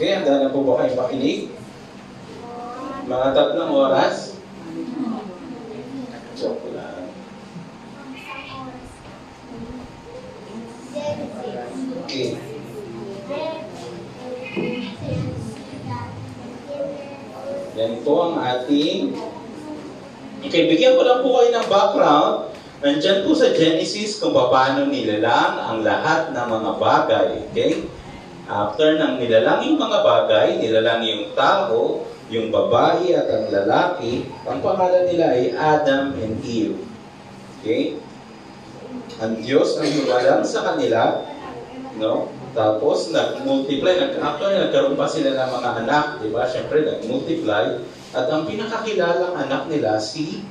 Okay, handa na po ba kayo makinig? Mga tatlong oras? Joke lang. Okay. Yan po ang ating... Okay, bigyan ko lang po kayo ng background. Nandyan po sa Genesis kung paano nilalang ang lahat ng mga bagay. Okay? After ng nilalang yung mga bagay, nilalang yung tao, yung babae at ang lalaki, ang pangalan nila ay Adam and Eve. Okay? Ang Diyos ang nilalang sa kanila, no? Tapos, nag-multiply. Nag actually, nagkaroon pa sila ng mga anak, di ba? Siyempre, nag-multiply. At ang pinakakilalang anak nila, si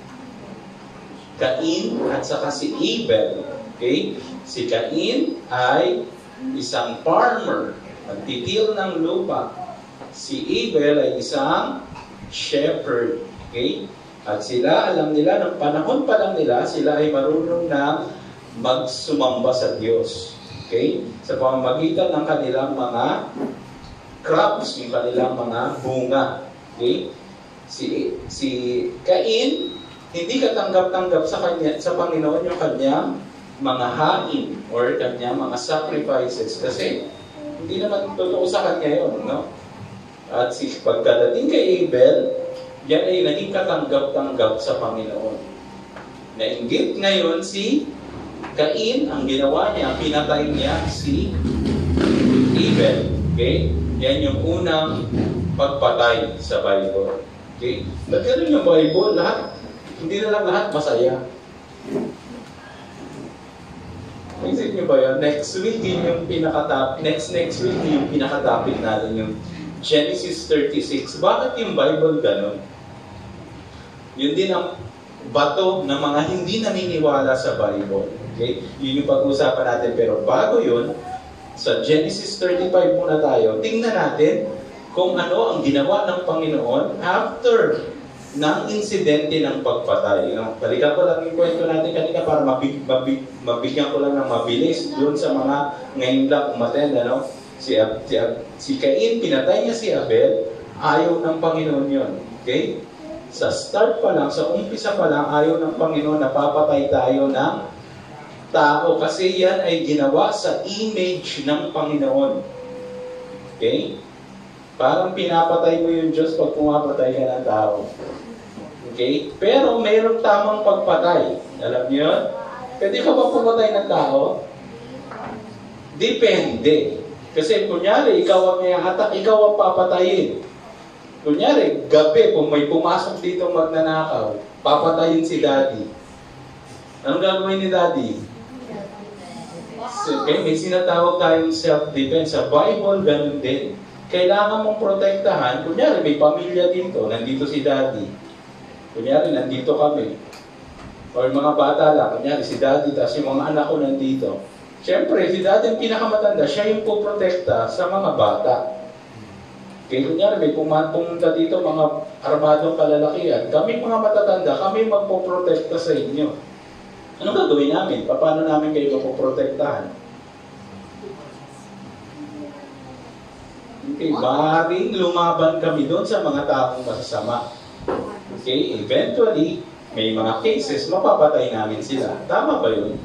Cain at saka si Abel. Okay? Si Cain ay isang farmer, nagtitil ng lupa. Si Abel ay isang shepherd. Okay? At sila, alam nila, ng panahon pa lang nila, sila ay marunong na magsumamba sa Diyos. Okay? Sa pamamagitan ng kanilang mga crops, yung kanilang mga bunga. Okay? Si, si Cain, hindi katanggap-tanggap sa kanya sa Panginoon yung kanyang mga hain or kanyang mga sacrifices kasi hindi naman totoo sa kanya yun, no? At si pagkadating kay Abel, yan ay naging katanggap-tanggap sa Panginoon. Nainggit ngayon si Cain, ang ginawa niya, pinatay niya si Abel. Okay? Yan yung unang pagpatay sa Bible. Okay? Nagkaroon yung Bible, lahat, hindi na lang lahat masaya. Isip niyo ba yun? Next week, yun yung pinakatap, next next week, yung pinakatapik natin, yung Genesis 36. Bakit yung Bible ganun? Yun din ang bato ng mga hindi naniniwala sa Bible. Okay? Yun yung pag-usapan natin. Pero bago yun, sa Genesis 35 muna tayo, tingnan natin kung ano ang ginawa ng Panginoon after ng insidente ng pagpatay. Know, balikan ko lang yung kwento natin kanina para mabig, mabig, mabigyan ko lang ng mabilis doon sa mga ngayon lang umaten. Ano? Si, si, si Cain, pinatay niya si Abel, ayaw ng Panginoon yon Okay? Sa start pa lang, sa umpisa pa lang, ayaw ng Panginoon na papatay tayo ng tao kasi yan ay ginawa sa image ng Panginoon. Okay? Parang pinapatay mo yung Diyos pag pumapatay ka ng tao. Okay? Pero mayroong tamang pagpatay. Alam niyo yun? Pwede ka ba pumatay ng tao? Depende. Kasi kunyari, ikaw ang may hatak, ikaw ang papatayin. Kunyari, gabi, kung may pumasok dito magnanakaw, papatayin si daddy. Anong gagawin ni daddy? Okay, may sinatawag tayong self-defense. Sa Bible, ganun din. Kailangan mong protektahan. Kunyari, may pamilya dito, nandito si daddy. Kunyari, nandito kami. Or mga bata lang, kunyari, si daddy, tapos yung mga anak ko nandito. Siyempre, si daddy ang pinakamatanda, siya yung poprotekta sa mga bata. Kaya kunyari, may pumunta dito mga armadong kalalakihan. Kami mga matatanda, kami magpoprotekta sa inyo. Ano gagawin namin? Paano namin kayo mapoprotektahan? Okay, maaaring lumaban kami doon sa mga taong masasama. Okay, eventually, may mga cases, mapapatay namin sila. Tama ba yun?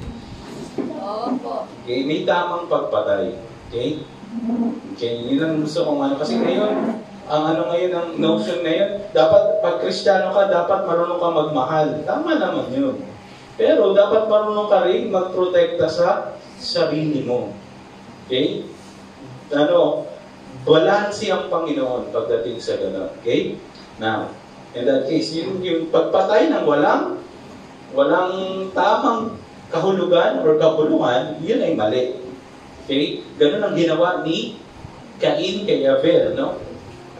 Opo. Okay, may tamang pagpatay. Okay? Okay, yun ang gusto kong ano. Kasi ngayon, ang ano ngayon, ang notion ngayon, dapat, pag kristyano ka, dapat marunong ka magmahal. Tama naman yun. Pero dapat marunong ka rin magprotekta sa sarili mo. Okay? Ano, balansi ang Panginoon pagdating sa gano'n. Okay? Now, in that case, yung, yung pagpatay ng walang walang tamang kahulugan or kabulungan, yun ay mali. Okay? Ganun ang ginawa ni Cain kay Abel, no?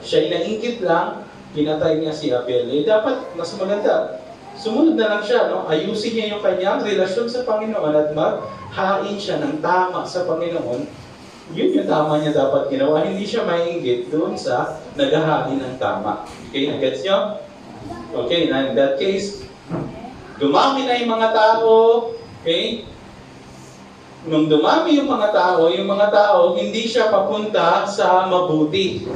Siya ay naingit lang, pinatay niya si Abel. Eh, dapat, mas maganda, sumunod na lang siya, no? Ayusin niya yung kanyang relasyon sa Panginoon at maghain siya ng tama sa Panginoon. Yun yung tama niya dapat ginawa. Hindi siya maingit doon sa naghahain ng tama. Okay, nagets nyo? Okay, na in that case, dumami na yung mga tao, Okay? Nung dumami yung mga tao, yung mga tao, hindi siya papunta sa mabuti.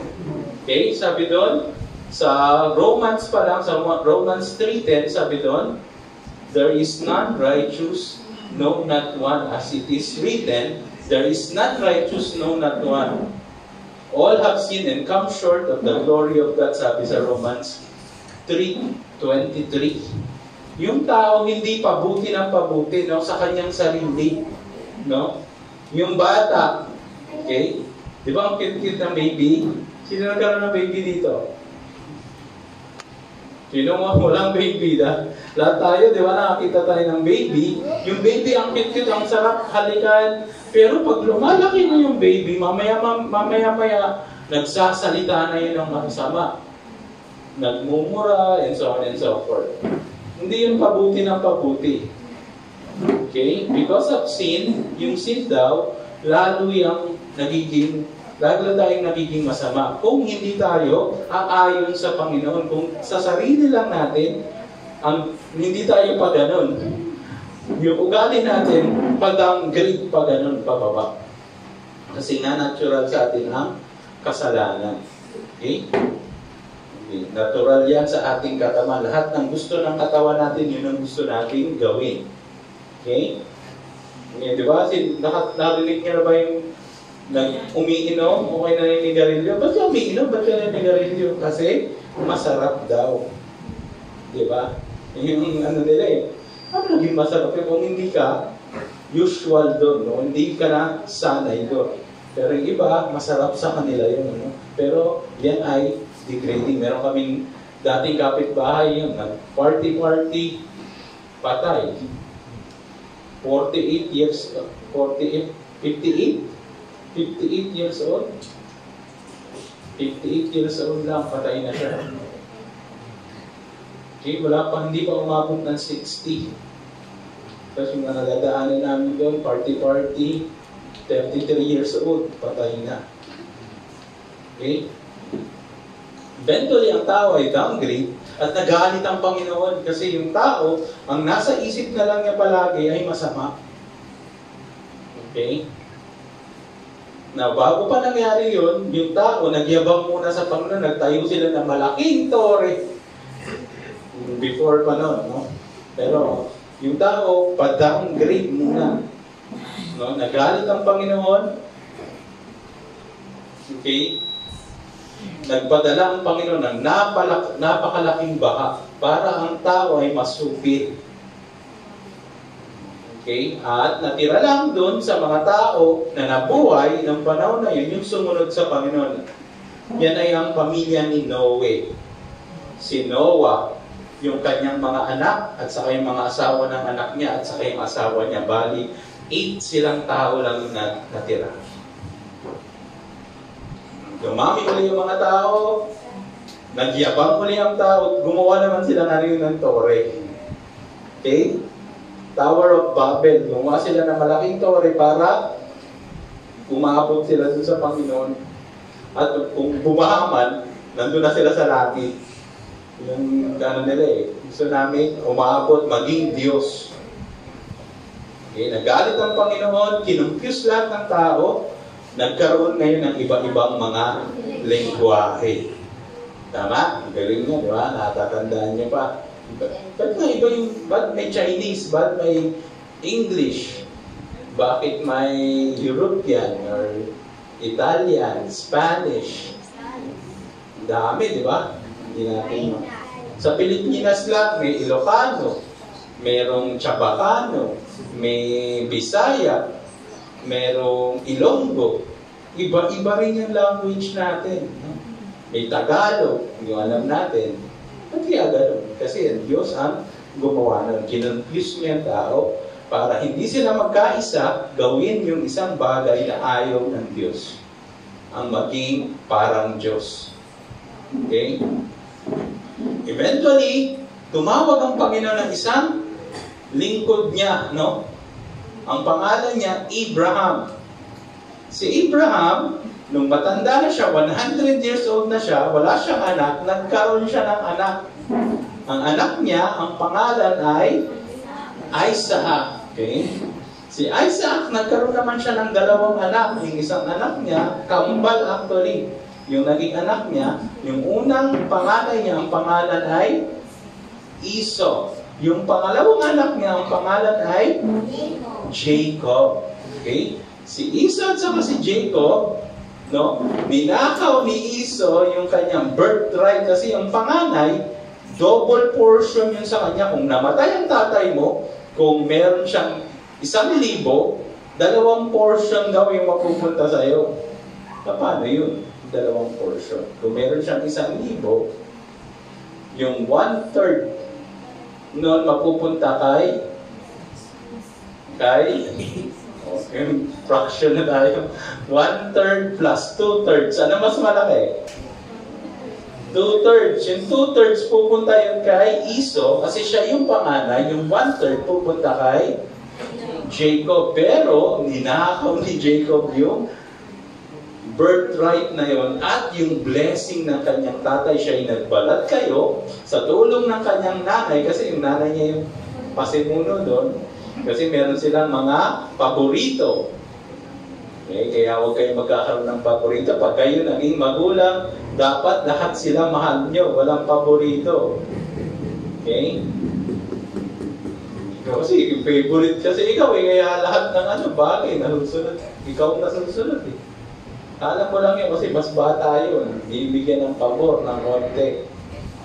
Okay? Sabi doon, sa Romans pa lang, sa Romans 3.10, sabi doon, There is none righteous, no, not one. As it is written, There is none righteous, no, not one. All have sinned and come short of the glory of God, sabi sa Romans 3.23. Yung tao hindi pabuti ng pabuti no, sa kanyang sarili. No? Yung bata, okay? Di ba ang cute-cute ng baby? Sino nagkaroon ng baby dito? Sino mo walang baby da? Lahat tayo, di ba, nakakita tayo ng baby. Yung baby, ang cute-cute, ang sarap halikan. Pero pag lumalaki na yung baby, mamaya, mamaya, maya, nagsasalita na yun ng masama nagmumura, and so on and so forth. Hindi yung pabuti ng pabuti. Okay? Because of sin, yung sin daw, lalo yung nagiging, lalo tayong nagiging masama. Kung hindi tayo aayon sa Panginoon, kung sa sarili lang natin, ang, hindi tayo pa ganun. Yung ugali natin, pag-downgrade pa ganun, pababa. Kasi nga natural sa atin ang kasalanan. Okay? Natural yan sa ating katawan. Lahat ng gusto ng katawan natin, yun ang gusto nating gawin. Okay? Ngayon, di ba? Sin, narinig niyo na ba yung nag umiinom o kayo naninigarilyo? Ba't ka umiinom? Ba't ka naninigarilyo? Kasi masarap daw. Di ba? Yung ano nila eh. Ano naging masarap yun kung hindi ka usual doon, no? hindi ka na sanay doon. Pero yung iba, masarap sa kanila yun. No? Pero yan ay degrading. Meron kaming dating kapitbahay yun, party-party, patay. 48 years, 48, 58? 58 years old? 58 years old lang, patay na siya. Okay, wala pa, hindi pa umabot ng 60. Tapos yung naladaanan namin doon, party-party, 33 years old, patay na. Okay? Eventually, ang tao ay downgrade at nagalit ang Panginoon kasi yung tao, ang nasa isip na lang niya palagi ay masama. Okay? Na bago pa nangyari yun, yung tao, nagyabang muna sa Panginoon, nagtayo sila ng malaking tore. Before pa noon, no? Pero, yung tao, pa-downgrade muna. No? Nagalit ang Panginoon. Okay? Nagpadala ang Panginoon ng napalak, napakalaking baha para ang tao ay masupit. Okay? At natira lang doon sa mga tao na nabuhay ng panahon na yun, yung sumunod sa Panginoon. Yan ay ang pamilya ni Noe. Si Noah, yung kanyang mga anak, at saka yung mga asawa ng anak niya, at saka yung asawa niya. Bali, eight silang tao lang na natira. Dumami uli yung mga tao, nagyabang uli ang tao, gumawa naman sila na rin ng tore. Okay? Tower of Babel, gumawa sila ng malaking tore para umabot sila dun sa Panginoon. At kung bumahaman, nandun na sila sa langit. Yung ano nila eh, gusto namin umabot maging Diyos. Okay, nagalit ang Panginoon, kinumpyus lahat ng tao, nagkaroon ngayon ng iba-ibang mga lengguwahe. Tama? Ang galing niya, di ba? Natatandaan niyo pa. Ba't nga iba yung, ba't may Chinese, ba't may English? Bakit may European or Italian, Spanish? Dami, di ba? Hindi natin Sa Pilipinas lang, may Ilocano, merong Chabacano, may Bisaya, merong Ilonggo. Iba-iba rin yung language natin. No? May Tagalog, yung alam natin. Ba't kaya ganun? Kasi ang Diyos ang gumawa ng kinonfuse niya tao para hindi sila magkaisa, gawin yung isang bagay na ayaw ng Diyos. Ang maging parang Diyos. Okay? Eventually, tumawag ang Panginoon ng isang lingkod niya, no? Ang pangalan niya, Abraham. Si Abraham, nung matanda na siya, 100 years old na siya, wala siyang anak, nagkaroon siya ng anak. Ang anak niya, ang pangalan ay Isaac. Okay? Si Isaac, nagkaroon naman siya ng dalawang anak. Yung isang anak niya, kambal actually. Yung naging anak niya, yung unang pangalan niya, ang pangalan ay Esau. Yung pangalawang anak niya, ang pangalan ay Jacob. Okay? Si Esau at saka si Jacob, no? Ninakaw ni Esau yung kanyang birthright kasi yung panganay, double portion yun sa kanya. Kung namatay ang tatay mo, kung meron siyang isang libo, dalawang portion daw yung mapupunta sa iyo. Paano yun? Dalawang portion. Kung meron siyang isang libo, yung one-third noon mapupunta kay kay yung fraction na tayo. One-third plus two-thirds. Ano mas malaki? Two-thirds. Yung two-thirds pupunta yun kay Iso kasi siya yung panganay. Yung one-third pupunta kay Jacob. Pero, ninakaw ni Jacob yung birthright na yon at yung blessing ng kanyang tatay siya ay nagbalat kayo sa tulong ng kanyang nanay kasi yung nanay niya yung pasimuno doon kasi meron silang mga paborito. Okay, kaya huwag kayong magkakaroon ng paborito. Pag kayo naging magulang, dapat lahat sila mahal nyo. Walang paborito. Okay? Kasi, favorite kasi ikaw eh, kaya lahat ng ano, bagay, nasusunod. Ikaw ang nasusunod eh. Alam mo lang yun kasi mas bata yun. Bibigyan ng pabor ng konti.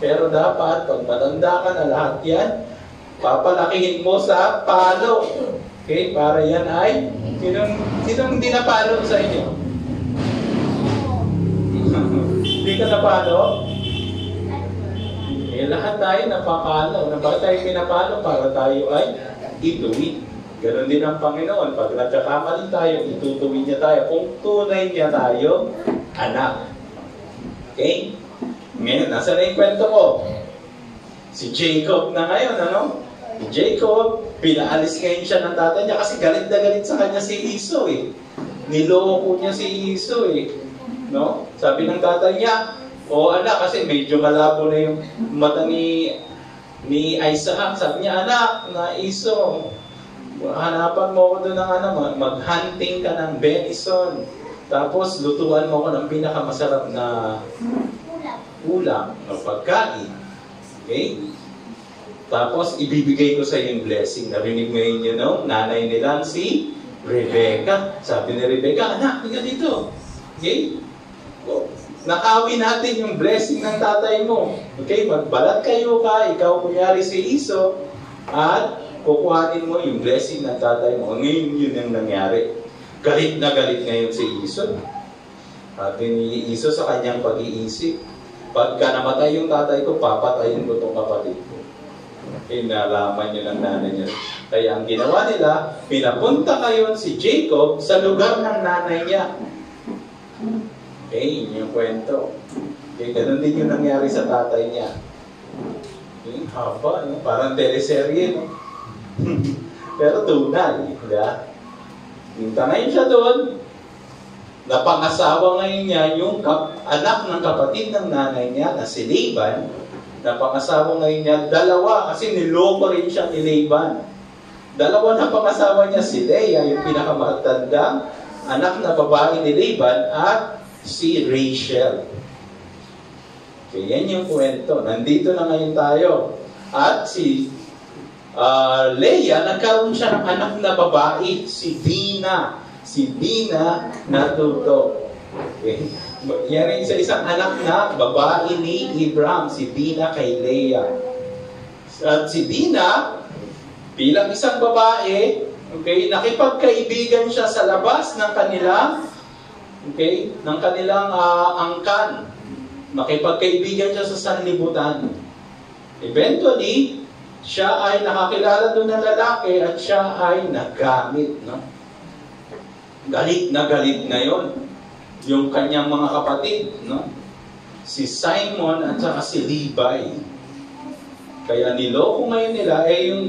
Pero dapat, pag matanda ka na lahat yan, papalakihin mo sa palo. Okay? Para yan ay, sinong, sinong hindi napalo sa inyo? hindi ka napalo? Eh, lahat tayo napapalo. Na ba tayo pinapalo para tayo ay ituwid. Ganon din ang Panginoon. Pag nagkakamali tayo, itutuwid niya tayo. Kung tunay niya tayo, anak. Okay? Ngayon, nasa na yung kwento ko? Si Jacob na ngayon, ano? Si Jacob, pinaalis ngayon siya ng tatay niya kasi galit na galit sa kanya si Iso eh. Niloko niya si Iso eh. No? Sabi ng tatay niya, o oh, anak, kasi medyo malabo na yung mata ni ni Isaac. Sabi niya, anak, na Iso, hanapan mo ako doon ng ano, mag-hunting ka ng venison. Tapos lutuan mo ako ng pinakamasarap na ulam o pagkain. Okay? Tapos ibibigay ko sa yung blessing. Narinig mo yun yun, no? Nanay nilang si Rebecca. Sabi ni Rebecca, anak, tingnan dito. Okay? O, nakawi natin yung blessing ng tatay mo. Okay? Magbalat kayo ka, ikaw kunyari si Iso, at kukuhanin mo yung blessing ng tatay mo. Ngayon yun ang nangyari. Galit na galit ngayon si Iso. Sabi ni Iso sa kanyang pag-iisip, pagka namatay yung tatay ko, papatayin ko itong kapatid ko. Eh, nalaman niyo ng nanay niya. Kaya ang ginawa nila, pinapunta kayo si Jacob sa lugar ng nanay niya. Okay, yun yung kwento. Okay, ganun din yung nangyari sa tatay niya. Okay, haba, no? parang teleserye, no? Pero tunay, di ba? Punta ngayon siya doon, napangasawa ngayon niya yung kap- anak ng kapatid ng nanay niya na si Laban, napangasawa ngayon niya dalawa kasi niloko rin siya ni Laban. Dalawa na pangasawa niya si Leah, yung pinakamatanda, anak na babae ni Laban, at si Rachel. Okay, yan yung kwento. Nandito na ngayon tayo. At si uh, Leia, nagkaroon siya ng anak na babae, si Dina. Si Dina natuto. Okay? Yan ay isa-isang anak na babae ni Abraham, si Dina kay Leia. At si Dina, bilang isang babae, okay, nakipagkaibigan siya sa labas ng kanilang okay, ng kanilang uh, angkan. Nakipagkaibigan siya sa sanlibutan. Eventually, siya ay nakakilala doon ng lalaki at siya ay nagamit. No? Galit na galit ngayon yung kanyang mga kapatid. No? Si Simon at saka si Levi. Kaya niloko ngayon nila ay eh, yung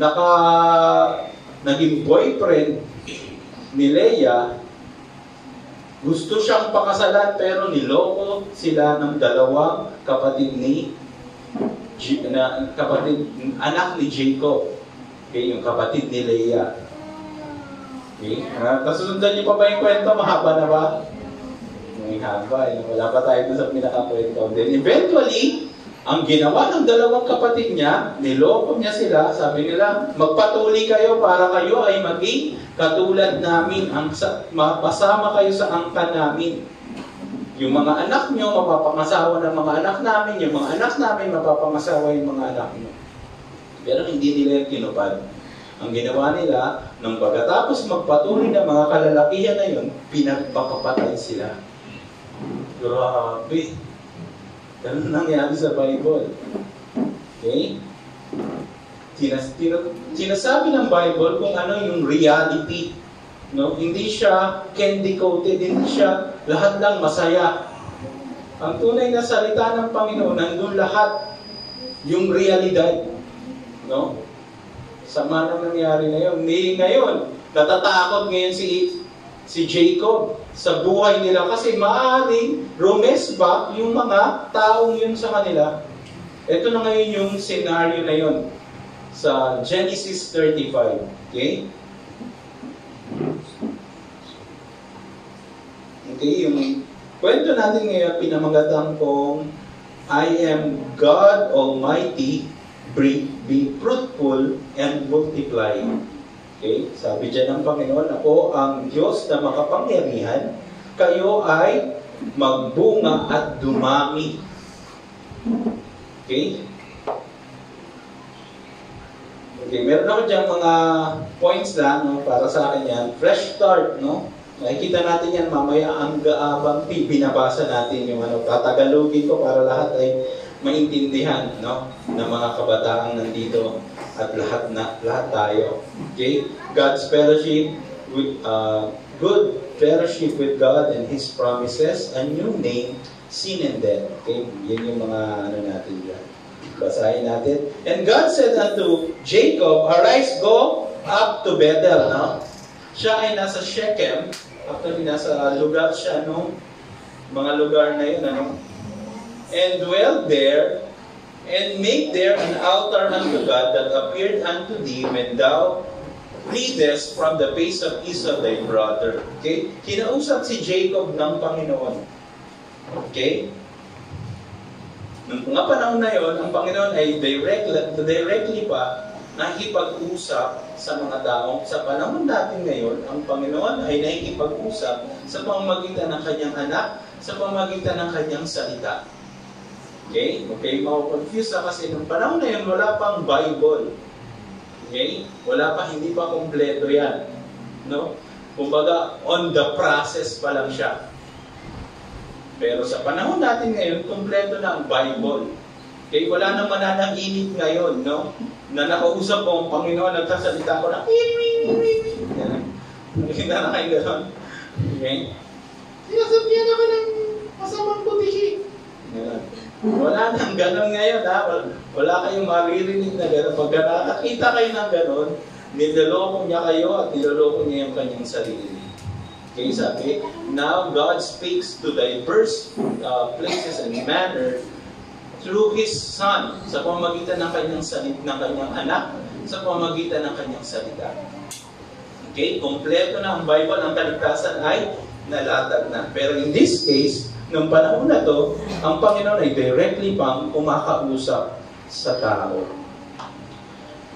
naka naging boyfriend ni Leia gusto siyang pakasalan pero niloko sila ng dalawang kapatid ni na kapatid, anak ni Jacob. Okay, yung kapatid ni Leia. Okay, uh, nasusundan niyo pa ba yung kwento? Mahaba na ba? May haba, eh. wala pa tayo sa pinakakwento. Then eventually, ang ginawa ng dalawang kapatid niya, niloko niya sila, sabi nila, magpatuloy kayo para kayo ay maging katulad namin, ang masama kayo sa angkan namin. Yung mga anak nyo, mapapangasawa ng mga anak namin, yung mga anak namin, mapapangasawa yung mga anak nyo. Pero hindi nila yung kinupad. Ang ginawa nila, nang pagkatapos magpatuloy ng mga kalalakihan na yun, pinagpapapatay sila. Grabe. Ganun nangyari sa Bible. Okay? Sinas, sinasabi ng Bible kung ano yung reality. No? Hindi siya candy coated, hindi siya lahat lang masaya. Ang tunay na salita ng Panginoon, nandun lahat yung realidad. No? Sama na nangyari na yun. Hindi ngayon, natatakot ngayon si si Jacob sa buhay nila kasi maaaring rumesba yung mga taong yun sa kanila. Ito na ngayon yung scenario na yun sa Genesis 35. Okay? Okay, yung kwento natin ngayon, pinamagatan kong I am God Almighty, be fruitful and multiply. Okay? Sabi dyan ng Panginoon, ako ang Diyos na makapangyarihan, kayo ay magbunga at dumami. Okay? Okay, meron ako dyan mga points lang no, para sa akin yan. Fresh start, no? Nakikita natin yan mamaya ang gaabang binabasa natin yung ano, tatagalogin ko para lahat ay maintindihan no, ng mga kabataang nandito at lahat na lahat tayo. Okay? God's fellowship with uh, good fellowship with God and His promises, a new name, sin and death. Okay? Yan yung mga ano natin dyan. Basahin natin. And God said unto Jacob, Arise, go up to Bethel. No? Siya ay nasa Shechem. Actually, nasa lugar siya, no? Mga lugar na yun, ano? And dwell there and make there an altar unto God that appeared unto thee when thou fleedest from the face of Esau thy brother. Okay? Kinausap si Jacob ng Panginoon. Okay? Nung nga panahon na yon, ang Panginoon ay directly, directly pa nakikipag-usap sa mga taong sa panahon natin ngayon, ang Panginoon ay nakikipag-usap sa pamamagitan ng kanyang anak, sa pamamagitan ng kanyang salita. Okay? Okay, mako-confuse na kasi nung panahon na yun, wala pang Bible. Okay? Wala pa, hindi pa kompleto yan. No? Kumbaga, on the process pa lang siya. Pero sa panahon natin ngayon, kompleto na ang Bible. Okay? Wala nang manananginit ngayon, no? Na nakausap ko ang Panginoon, nagsasalita ko na, Nakita na kayo gano'n? Okay? Sinasabihan ako ng masamang butihi. Gano'n. Wala nang ganon ngayon ha. Wala, wala kayong maririnig na ganon. Pag nakakita kayo ng ganon, niloloko niya kayo at niloloko niya yung kanyang sarili. Okay, sabi, now God speaks to diverse uh, places and manner through His Son sa pamagitan ng kanyang salit ng kanyang anak, sa pamagitan ng kanyang salita. Okay, kompleto na ang Bible, ang kaligtasan ay nalatag na. Pero in this case, Nung panahon na to, ang Panginoon ay directly pang kumakausap sa tao.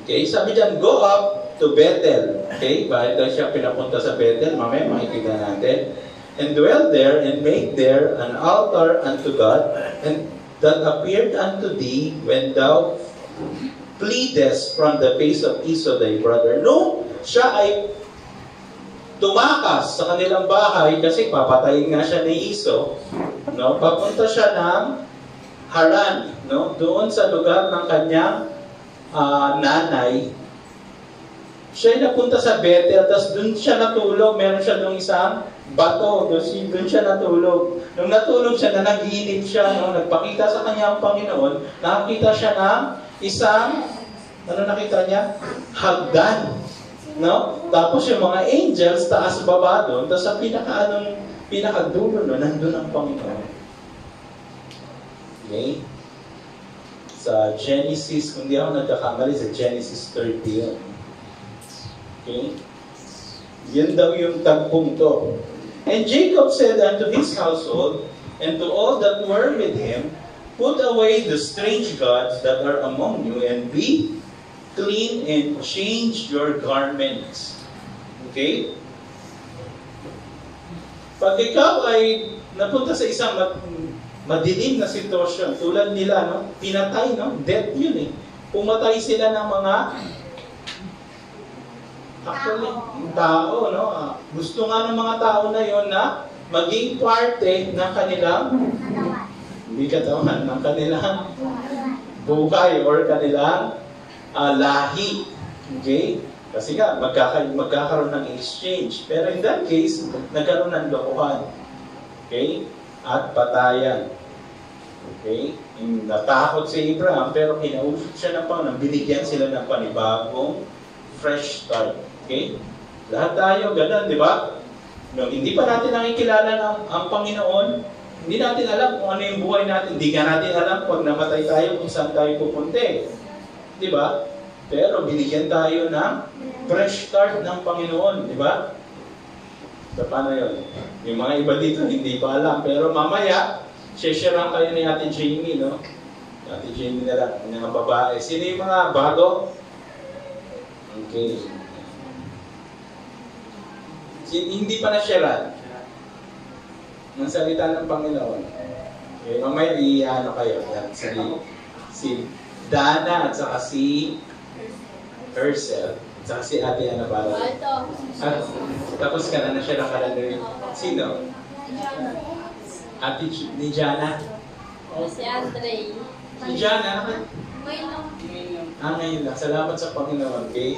Okay, sabi dyan, go up to Bethel. Okay, bakit daw siya pinapunta sa Bethel? Mamaya makikita natin. And dwell there and make there an altar unto God and that appeared unto thee when thou pleadest from the face of Esau thy brother. No, siya ay tumakas sa kanilang bahay kasi papatayin nga siya ni Iso. No? Papunta siya ng Haran, no? doon sa lugar ng kanyang uh, nanay. Siya ay napunta sa Bethel, tapos doon siya natulog. Meron siya doon isang bato, doon siya natulog. Nung natulog siya, na nag-iinit siya, no? nagpakita sa kanya ang Panginoon, nakakita siya ng isang, ano nakita niya? Hagdan. No? Tapos yung mga angels, taas baba doon, tapos sa pinaka anong, pinakadulo no, nandun ang Panginoon. Okay? Sa Genesis, kung di ako nagkakamali, sa Genesis 30 yun. Okay? Yan daw yung tagpong to. And Jacob said unto his household, and to all that were with him, Put away the strange gods that are among you, and be clean and change your garments. Okay? Pag ikaw ay napunta sa isang madilim na sitwasyon, tulad nila, no? pinatay, no? death yun eh. Pumatay sila ng mga Actually, tao, no? Ah, gusto nga ng mga tao na yon na maging parte ng kanilang hindi katawan, ng kanilang buhay or kanilang uh, lahi. Okay? Kasi nga, magkaka magkakaroon ng exchange. Pero in that case, nagkaroon ng lokohan. Okay? At patayan. Okay? Natakot si Abraham, pero kinausap siya ng Panginoon. Binigyan sila ng panibagong fresh start. Okay? Lahat tayo ganun, di ba? No, hindi pa natin nakikilala ng, ang Panginoon, hindi natin alam kung ano yung buhay natin. Hindi nga natin alam pag namatay tayo kung saan tayo pupunte. Di ba? Pero binigyan tayo ng fresh start ng Panginoon. Di ba? So, paano yun? Yung mga iba dito, hindi pa alam. Pero mamaya, share kayo ni Ate Jamie, no? Ate Jamie na lang, yung mga babae. Sino yung mga bago? Okay. Hindi pa na-sharean ng salita ng Panginoon. Okay, mamaya i-ano kayo. Yan, si, si Dana at saka si Hercel. At saka si Ate Ana para. Ah, tapos ka na na-share ka na rin. Sino? Ate ni Jana? Si Andre. Si Jana? Ngayon Ah, ngayon lang. Salamat sa Panginoon. Okay?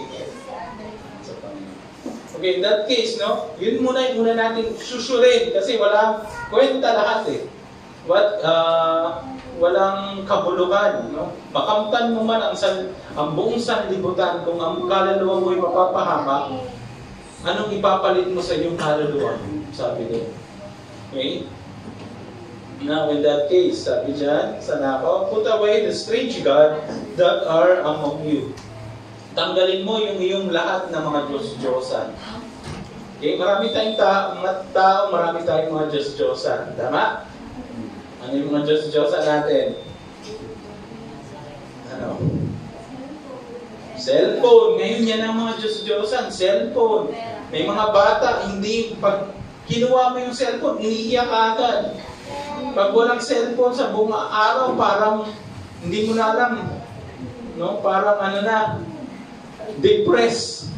Okay, in that case, no, yun muna yung muna natin susurin kasi wala kwenta lahat eh. What, uh, walang kabulukan, no? Makamtan mo man ang, san, ang buong sanlibutan kung ang kaluluwa mo ay mapapahama, anong ipapalit mo sa iyong kaluluwa? Sabi niya. Okay? Now, in that case, sabi dyan, sa nako, put away the strange God that are among you tanggalin mo yung iyong lahat ng mga Diyos-Diyosan. Okay, marami tayong tao, marami tayong mga Diyos-Diyosan. Tama? Ano yung mga Diyos-Diyosan natin? Ano? Cellphone. Ngayon yan ang mga Diyos-Diyosan. Cellphone. May mga bata, hindi, pag kinuha mo yung cellphone, iniiyak agad. Pag walang cellphone sa buong araw, parang hindi mo na alam. No? Parang ano na, depressed.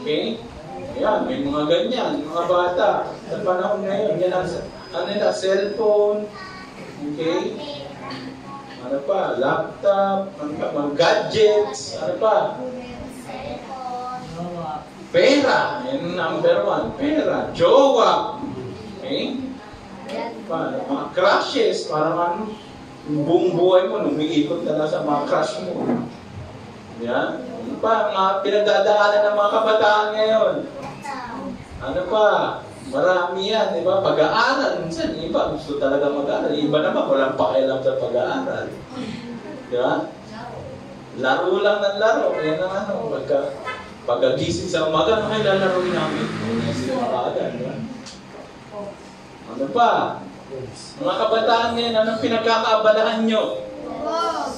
Okay? Yan, may mga ganyan, mga bata. Sa panahon ngayon, yan ang, ano nila, cellphone, okay? Ano pa, laptop, ano mga gadgets, ano pa? Pera, yan number one, pera. Jowa, okay? Pa, mga crushes, parang ano, buong buhay mo, umiikot na sa mga crush mo. Yan. Ano pa, mga pinagdadaanan ng mga kabataan ngayon. Ano pa, marami yan, di ba? Pag-aaral, minsan, iba gusto talaga mag-aaral. Iba naman, walang pakialam sa pag-aaral. Di ba? Laro lang ng laro. Yan ang ano, pagka, pagkagising sa umaga, ano kayo lalaroin namin? Sila makaagad, di ba? Ano pa? Mga kabataan ngayon, anong pinagkakaabalahan nyo?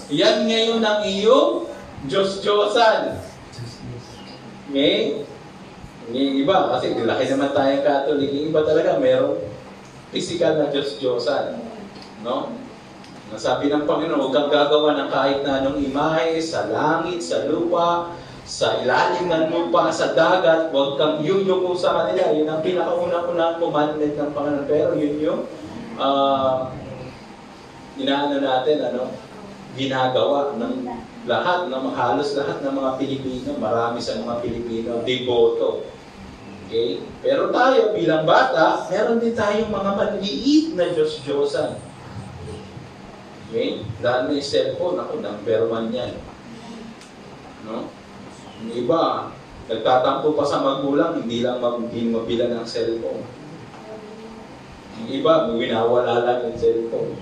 Yan ngayon ang iyong Diyos-Diyosan. Okay? Yung iba, kasi laki naman tayong Catholic, yung iba talaga merong physical na Diyos-Diyosan. No? Nasabi ng Panginoon, huwag kang gagawa ng kahit na anong imahe sa langit, sa lupa, sa ilalim ng lupa, sa dagat, huwag kang yuyuko sa kanila. Yun ang pinakauna-unang commandment ng Panginoon. Pero yun yung uh, inaano natin, ano, ginagawa ng lahat, ng halos lahat ng mga Pilipino, marami sa mga Pilipino, devoto. Okay? Pero tayo bilang bata, meron din tayong mga maliit na Diyos-Diyosan. Okay? Dahil may cellphone, ako, number one yan. No? Yung iba, nagtatampo pa sa magulang, hindi lang mabila ng cellphone. Yung iba, winawala lang yung cellphone.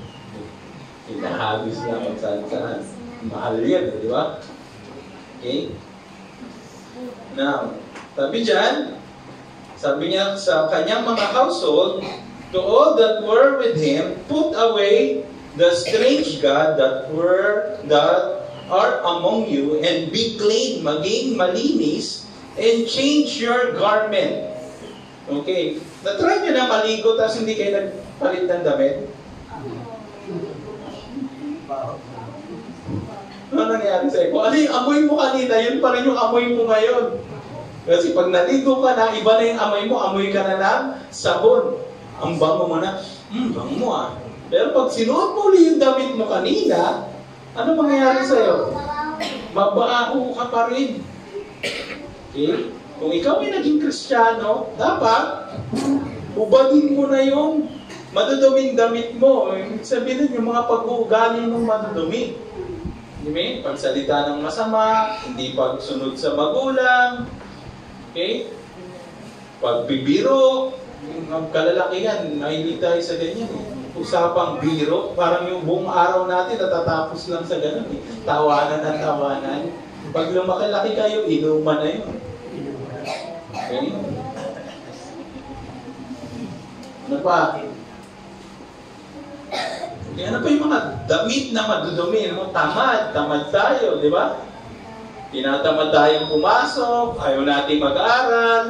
Hinahagis lang kung saan saan. Mahal yan, di ba? Okay? Now, sabi dyan, sabi niya sa kanyang mga household, to all that were with him, put away the strange God that were that are among you, and be clean, maging malinis, and change your garment. Okay. Na-try nyo na maligo, tapos hindi kayo nagpalit ng damit? Ano nangyari sa'yo? Ano yung amoy mo kanina, yun pa rin yung amoy mo ngayon. Kasi pag naligo ka na, iba na yung amoy mo, amoy ka na ng sabon. Ang bango mo na, hmm, bango mo ah. Pero pag sinuot mo ulit yung damit mo kanina, ano mangyayari sa'yo? Mabaho ka pa rin. Okay? Kung ikaw ay naging kristyano, dapat ubadin mo na yung maduduming damit mo. Sabihin yung mga pag-uugali ng madudumi. Di ba? Pagsalita ng masama, hindi pagsunod sa magulang, okay? Pagbibiro, yung kalalakihan, mahilig tayo sa ganyan eh. Usapang biro, parang yung buong araw natin natatapos lang sa ganun eh. Tawanan at tawanan. Pag lumaki-laki kayo, inuman na yun. Okay? Ano pa? Okay, ano pa yung mga damit na madudumi? Ano? Tamad, tamad tayo, di ba? Tinatamad tayong pumasok, ayaw natin mag-aaral,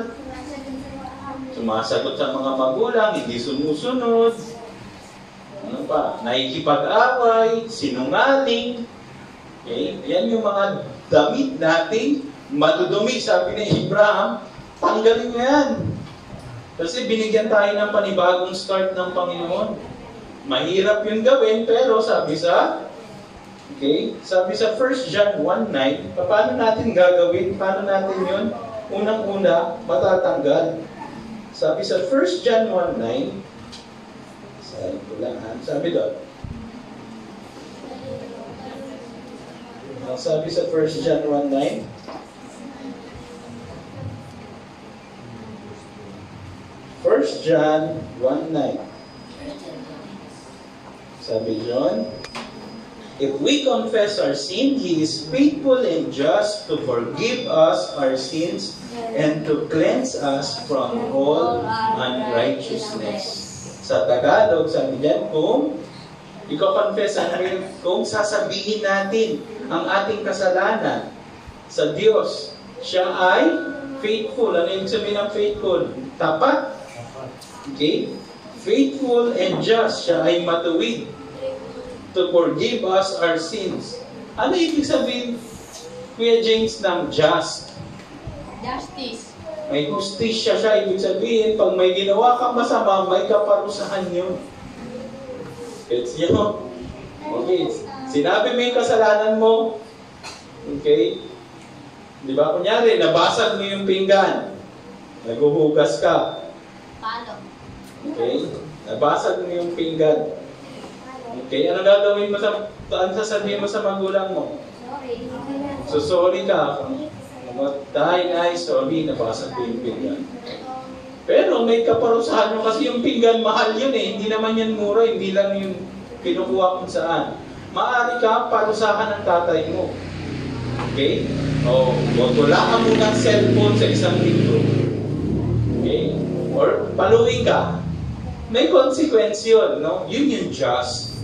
sumasagot sa mga magulang, hindi sumusunod. Ano pa? Nakikipag-away, sinungaling. Okay? Yan yung mga damit nating madudumi. Sabi ni Abraham, tanggalin mo yan. Kasi binigyan tayo ng panibagong start ng Panginoon. Mahirap yung gawin, pero sabi sa Okay? Sabi sa 1 John 1.9, paano natin gagawin? Paano natin yun? Unang-una, matatanggal. Sabi sa 1 John 1.9, sabi ko lang ha, sabi doon, sabi sa 1 John 1.9, First John 1.9 Sabi John, If we confess our sin, He is faithful and just to forgive us our sins and to cleanse us from all unrighteousness. Sa Tagalog, sabi diyan, kung iko-confess natin, kung sasabihin natin ang ating kasalanan sa Diyos, siya ay faithful. Ano yung sabihin ng faithful? Tapat. Okay? Faithful and just. Siya ay matuwid to forgive us our sins. Ano ibig sabihin, Kuya James, ng just? Justice. May justisya siya. Ibig sabihin, pag may ginawa kang masama, may kaparusahan yun. Gets nyo? Okay. Sinabi mo yung kasalanan mo. Okay? Di ba? Kunyari, nabasag mo yung pinggan. Naguhugas ka. Palo. Okay? Nabasag mo yung pinggan. Okay, ano gagawin mo sa, ano sasabihin mo sa magulang mo? So, sorry ka. Dahil ay, sorry, nabasag ko yung pinggan. Pero may kaparusahan mo kasi yung pinggan, mahal yun eh. Hindi naman yan mura, hindi lang yung kinukuha kung saan. Maari ka parusahan ng tatay mo. Okay? O, oh, wala ka muna ng cellphone sa isang linggo. Okay? Or paluin ka. May consequence yun, no? Yun yung just.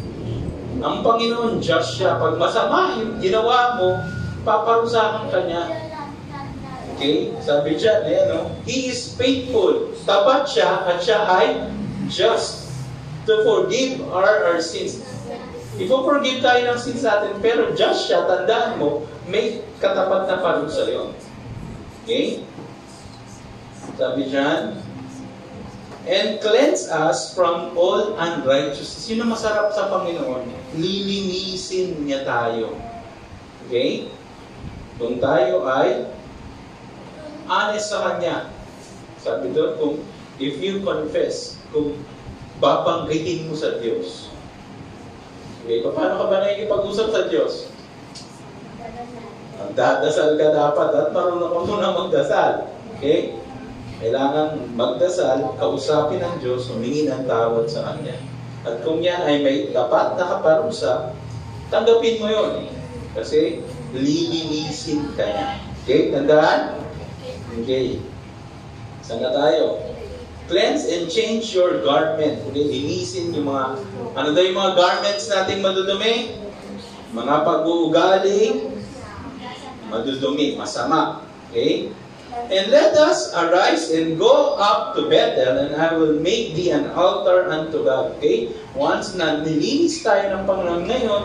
Ang Panginoon, just siya. Pag masama yung ginawa mo, paparusahan ka niya. Okay? Sabi dyan, eh, no? He is faithful. Tapat siya at siya ay just to forgive our, our sins. Ipo-forgive tayo ng sins natin, pero just siya, tandaan mo, may katapat na parusa yun. Okay? Sabi dyan, and cleanse us from all unrighteousness. Sino masarap sa Panginoon? Lilinisin niya tayo. Okay? Kung tayo ay honest sa Kanya. Sabi doon, kung if you confess, kung babanggitin mo sa Diyos. Okay, paano ka ba nakikipag-usap sa Diyos? Magdadasal ka dapat at marunong ka muna magdasal. Okay? Kailangan magdasal, kausapin ng Diyos, humingi ng tawad sa Kanya. At kung yan ay may dapat na kaparusa, tanggapin mo yon Kasi lilinisin ka niya. Okay? Tandaan? Okay. Saan na tayo? Cleanse and change your garment. Okay, linisin yung mga, ano daw yung mga garments nating madudumi? Mga pag-uugali, madudumi, masama. Okay? And let us arise and go up to Bethel, and I will make thee an altar unto God. Okay? Once na nilinis tayo ng Panginoon ngayon,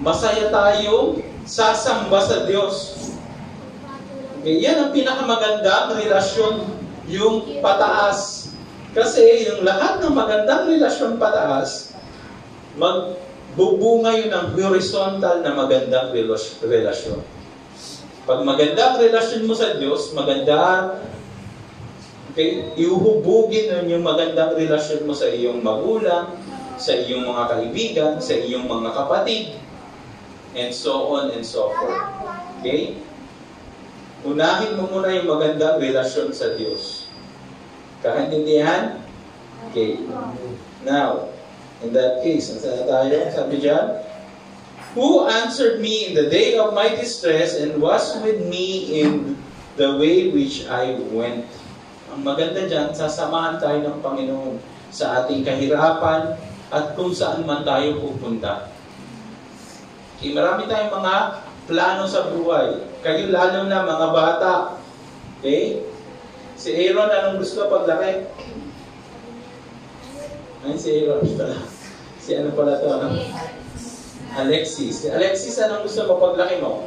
masaya tayo sasamba sa Diyos. Okay, yan ang pinakamagandang relasyon, yung pataas. Kasi yung lahat ng magandang relasyon pataas, magbubunga yun ng horizontal na magandang relasyon. Pag maganda ang relasyon mo sa Diyos, maganda, okay, iuhubugin nun yung magandang relasyon mo sa iyong magulang, sa iyong mga kaibigan, sa iyong mga kapatid, and so on and so forth. Okay? Unahin mo muna yung magandang relasyon sa Diyos. Kaintindihan? Okay. Now, in that case, nasa na tayo? Sabi dyan, Who answered me in the day of my distress and was with me in the way which I went. Ang maganda dyan, sasamahan tayo ng Panginoon sa ating kahirapan at kung saan man tayo pupunta. Okay, marami tayong mga plano sa buhay. Kayo lalo na mga bata. Okay? Si Aaron, anong gusto paglaki? Ay, si Aaron pala. Si ano pala to, ano? Alexis. Alexis, anong gusto mo paglaki mo?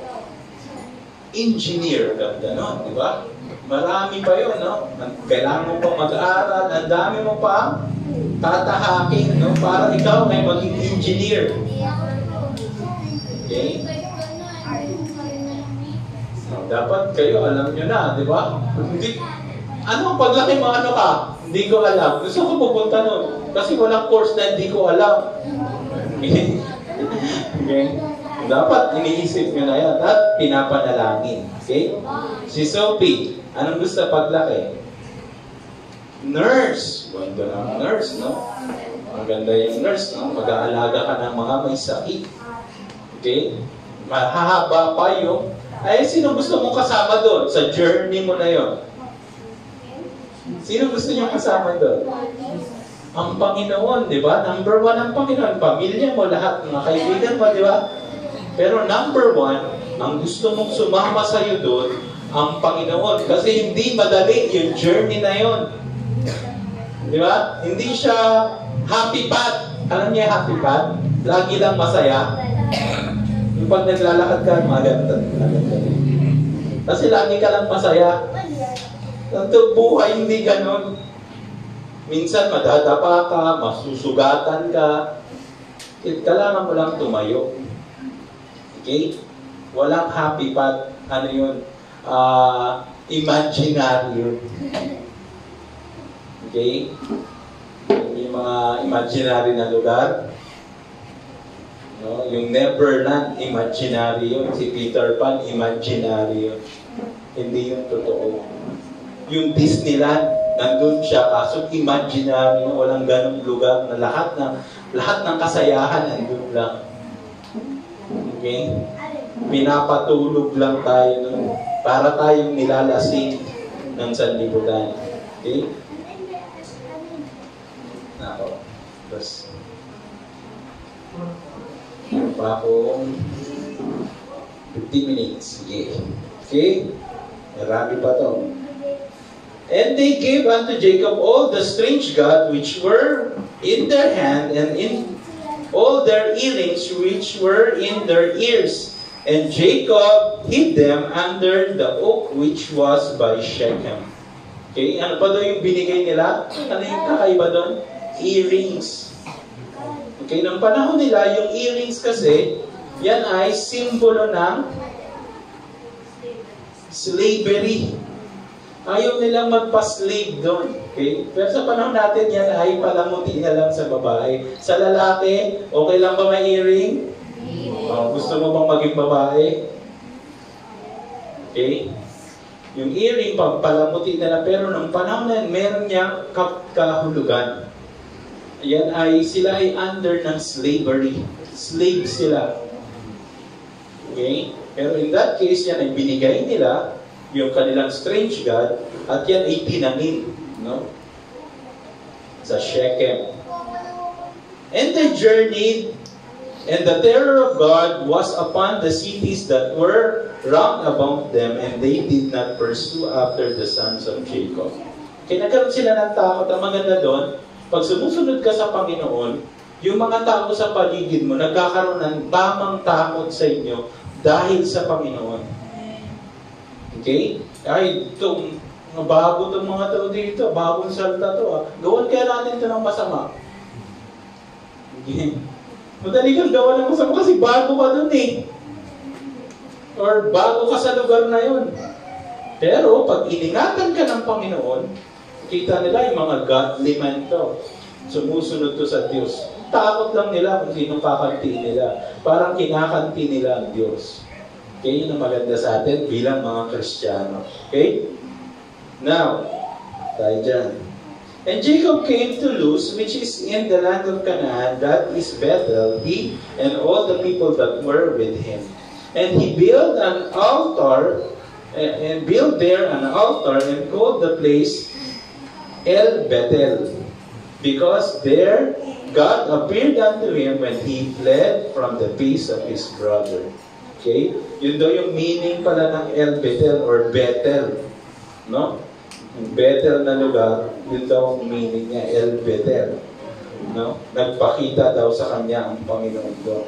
Engineer. Ganda, no? Di ba? Marami pa yun, no? Kailangan mo pa mag-aaral. Ang dami mo pa tatahakin, no? Para ikaw ay maging engineer. Okay? Dapat kayo, alam nyo na, di ba? Hindi, ano, paglaki mo, ano ka? Hindi ko alam. Gusto ko pupunta nun. Kasi walang course na hindi ko alam. okay? Dapat iniisip nyo na yan at pinapanalangin. Okay? Si Sophie, anong gusto paglaki? Nurse. Ganda ng nurse, no? Maganda yung nurse, no? Mag-aalaga ka ng mga may sakit. Okay? Mahahaba pa yung... Ay, sino gusto mong kasama doon? Sa journey mo na yon. Sino gusto niyo kasama doon? Ang Panginoon, di ba? Number one ang Panginoon. Pamilya mo, lahat, mga kaibigan mo, di ba? Pero number one, ang gusto mong sumama sa iyo doon, ang Panginoon. Kasi hindi madali yung journey na yon. Di ba? Hindi siya happy path. Alam niya happy path? Lagi lang masaya. Yung pag naglalakad ka, maganda. Kasi lagi ka lang masaya. Ang buhay hindi ganon. Minsan madadapa ka, masusugatan ka. Kailangan mo lang tumayo. Okay? Walang happy path. Ano yun? Uh, imaginary yun. Okay? Yung mga imaginary na lugar. No? Yung Neverland, imaginary yun. Si Peter Pan, imaginary yun. Hindi yung totoo. Yung Disneyland, nandun siya, kaso imaginary na walang ganong lugar na lahat ng lahat ng kasayahan nandun lang. Okay? Pinapatulog lang tayo nun para tayong nilalasing ng sanlibutan. Okay? Nako. Tapos, pa akong 50 minutes. Sige. Okay? Marami pa to. And they gave unto Jacob all the strange gods which were in their hand and in all their earrings which were in their ears. And Jacob hid them under the oak which was by Shechem. Okay, ano pa daw yung binigay nila? Ano yung kakaiba doon? Earrings. Okay, nang panahon nila, yung earrings kasi, yan ay simbolo ng slavery. Ayaw nilang magpa-slave doon. Okay? Pero sa panahon natin, yan ay palamuti na lang sa babae. Sa lalaki, okay lang ba may earring? Uh, gusto mo bang maging babae? Okay? Yung earring, pagpalamuti na lang. Pero nung panahon na meron niyang kahulugan. Yan ay, sila ay under ng slavery. Slave sila. Okay? Pero in that case, yan ay binigay nila yung kanilang strange God, at yan ay tinanim, no? Sa Shechem. And they journeyed, and the terror of God was upon the cities that were round about them, and they did not pursue after the sons of Jacob. Kaya nagkaroon sila ng takot. Ang maganda doon, pag sumusunod ka sa Panginoon, yung mga tao sa paligid mo, nagkakaroon ng tamang takot sa inyo dahil sa Panginoon. Okay? Ay, itong bago itong mga tao dito, bagong salta to ah. Gawan kaya natin ito ng masama. Okay? Madali kang gawa ng masama kasi bago ka dun eh. Or bago ka sa lugar na yun. Pero pag iningatan ka ng Panginoon, kita nila yung mga godly man to. Sumusunod to sa Diyos. Takot lang nila kung sinong kakanti nila. Parang kinakanti nila ang Diyos. Okay, yun ang maganda sa atin bilang mga Kristiyano. Okay? Now, tayo dyan. And Jacob came to Luz, which is in the land of Canaan, that is Bethel, he and all the people that were with him. And he built an altar, eh, and built there an altar, and called the place El Bethel, because there God appeared unto him when he fled from the face of his brother. Okay? Yun daw yung meaning pala ng El Bethel or Bethel. No? Yung Bethel na lugar, yun daw ang meaning niya, El Bethel. No? Nagpakita daw sa kanya ang Panginoon doon.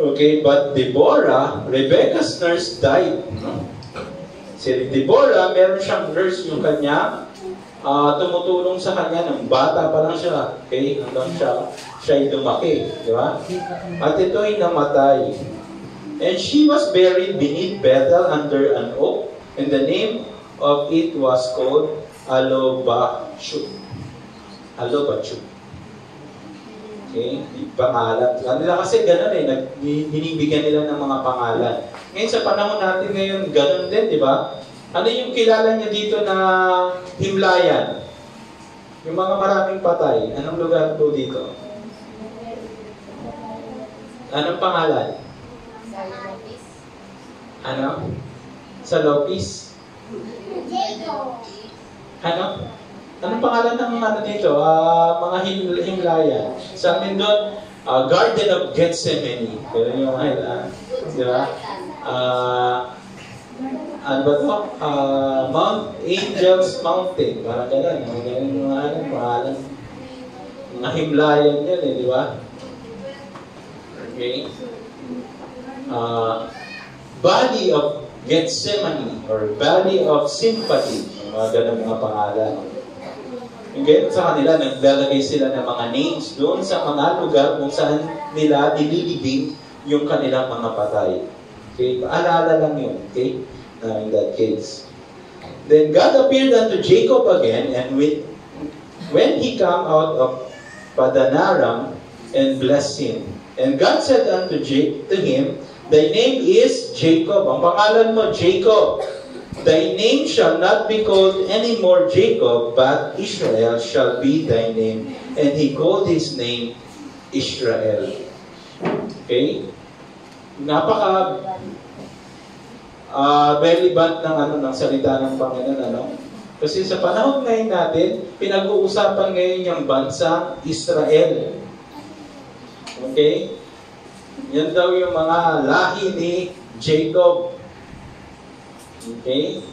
Okay, but Deborah, Rebecca's nurse died. No? Si Deborah, meron siyang nurse yung kanya uh, tumutulong sa kanya ng bata pa lang siya. Okay? Hanggang siya, siya ay lumaki. Di ba? At ito ay namatay. And she was buried beneath Bethel under an oak, and the name of it was called Alobachu. Alobachu. Okay? Pangalan. Kanila kasi ganun eh, nag, nila ng mga pangalan. Ngayon sa panahon natin ngayon, ganun din, di ba? Ano yung kilala niya dito na himlayan? Yung mga maraming patay. Anong lugar po dito? Anong pangalan? Ano? Sa Lopis? Ano? Anong pangalan ng ano dito? Uh, mga him himlayan. Sa amin doon, uh, Garden of Gethsemane. Pero yung, uh, di ba? Uh, ano ba to? Uh, Mount Angels Mountain. Parang gano'n. Mga gano'n mga ano, pangalan. Mga himlayan yan eh, di ba? Okay? Uh, Valley of Gethsemane or Valley of Sympathy. Mga gano'n mga pangalan. Okay? Sa kanila, naglalagay sila ng mga names doon sa mga lugar kung saan nila nililibing yung kanilang mga patay. Okay? Paalala lang yun. Okay? uh, in that case. Then God appeared unto Jacob again, and with, when he come out of Padanaram and blessed him. And God said unto J- to him, Thy name is Jacob. Ang pangalan mo, Jacob. Thy name shall not be called any more Jacob, but Israel shall be thy name. And he called his name Israel. Okay? Napaka uh, relevant ng ano ng salita ng Panginoon ano. Kasi sa panahon ngayon natin, pinag-uusapan ngayon yung bansa Israel. Okay? Yan daw yung mga lahi ni Jacob. Okay?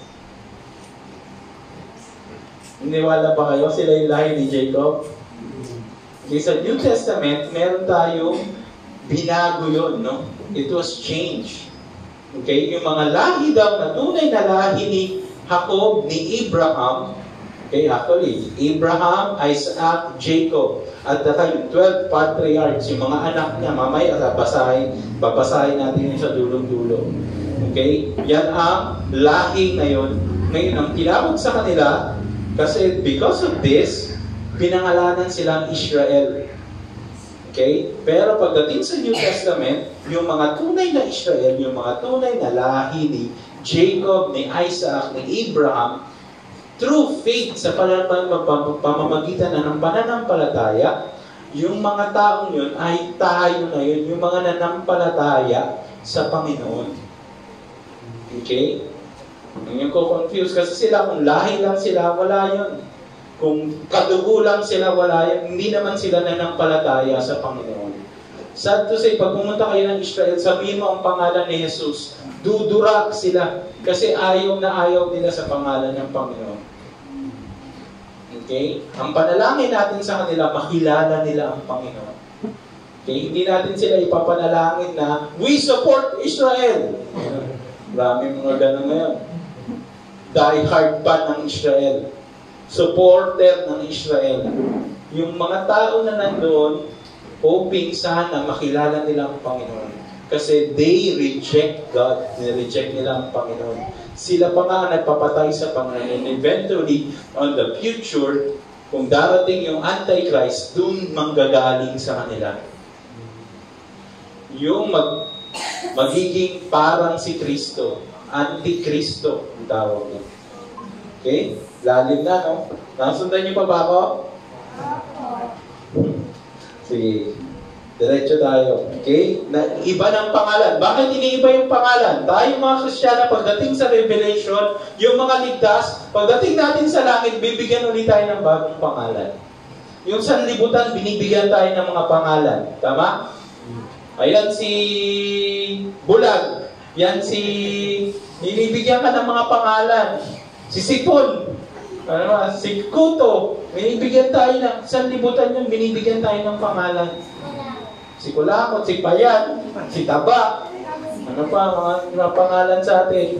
Iniwala ba kayo sila yung lahi ni Jacob? Okay, sa New Testament, meron tayong binago yun, no? It was changed. Okay, yung mga lahi daw na tunay na lahi ni Jacob, ni Abraham, okay, actually, Abraham, Isaac, Jacob, at saka yung 12 patriarchs, yung mga anak niya, mamaya babasahin, babasahin natin yun sa dulong-dulo. Okay? Yan ang lahi na yun. Ngayon, ang tinawag sa kanila, kasi because of this, pinangalanan silang Israel. Okay? Pero pagdating sa New Testament, yung mga tunay na Israel, yung mga tunay na lahi ni Jacob, ni Isaac, ni Abraham, through faith sa pamamagitan na ng pananampalataya, yung mga taong yun ay tayo na yun, yung mga nanampalataya sa Panginoon. Okay? Yung ko confuse kasi sila kung lahi lang sila, wala yun. Kung kadugo lang sila, wala yun. Hindi naman sila nanampalataya sa Panginoon. Sad to say, pag pumunta kayo ng Israel, sabihin mo ang pangalan ni Jesus, dudura sila kasi ayaw na ayaw nila sa pangalan ng Panginoon. Okay? Ang panalangin natin sa kanila, makilala nila ang Panginoon. Okay? Hindi natin sila ipapanalangin na, we support Israel. Marami mga ganun ngayon. Die hard fan ng Israel. Supporter ng Israel. Yung mga tao na nandoon, hoping sana makilala nila ang Panginoon. Kasi they reject God. Nireject nila ang Panginoon. Sila pa nga nagpapatay sa Panginoon. Eventually, on the future, kung darating yung Antichrist, dun manggagaling sa kanila. Yung mag, magiging parang si Kristo. Antikristo ang tawag niya. Okay? Lalim na, no? Nasundan niyo pa ba ako? Sige. Diretso tayo. Okay? Na, iba ng pangalan. Bakit iniiba yung pangalan? Tayo mga Kristiyana, pagdating sa Revelation, yung mga ligtas, pagdating natin sa langit, bibigyan ulit tayo ng bagong pangalan. Yung sanlibutan, binibigyan tayo ng mga pangalan. Tama? Ayan si Bulag. Yan si... Binibigyan ka ng mga pangalan. Si Sipon. Ano? Si Kuto. Binibigyan tayo ng... Sanlibutan yun, binibigyan tayo ng pangalan. Si Kulakot, si Payan, si Taba. Ano pa mga, mga pangalan sa atin?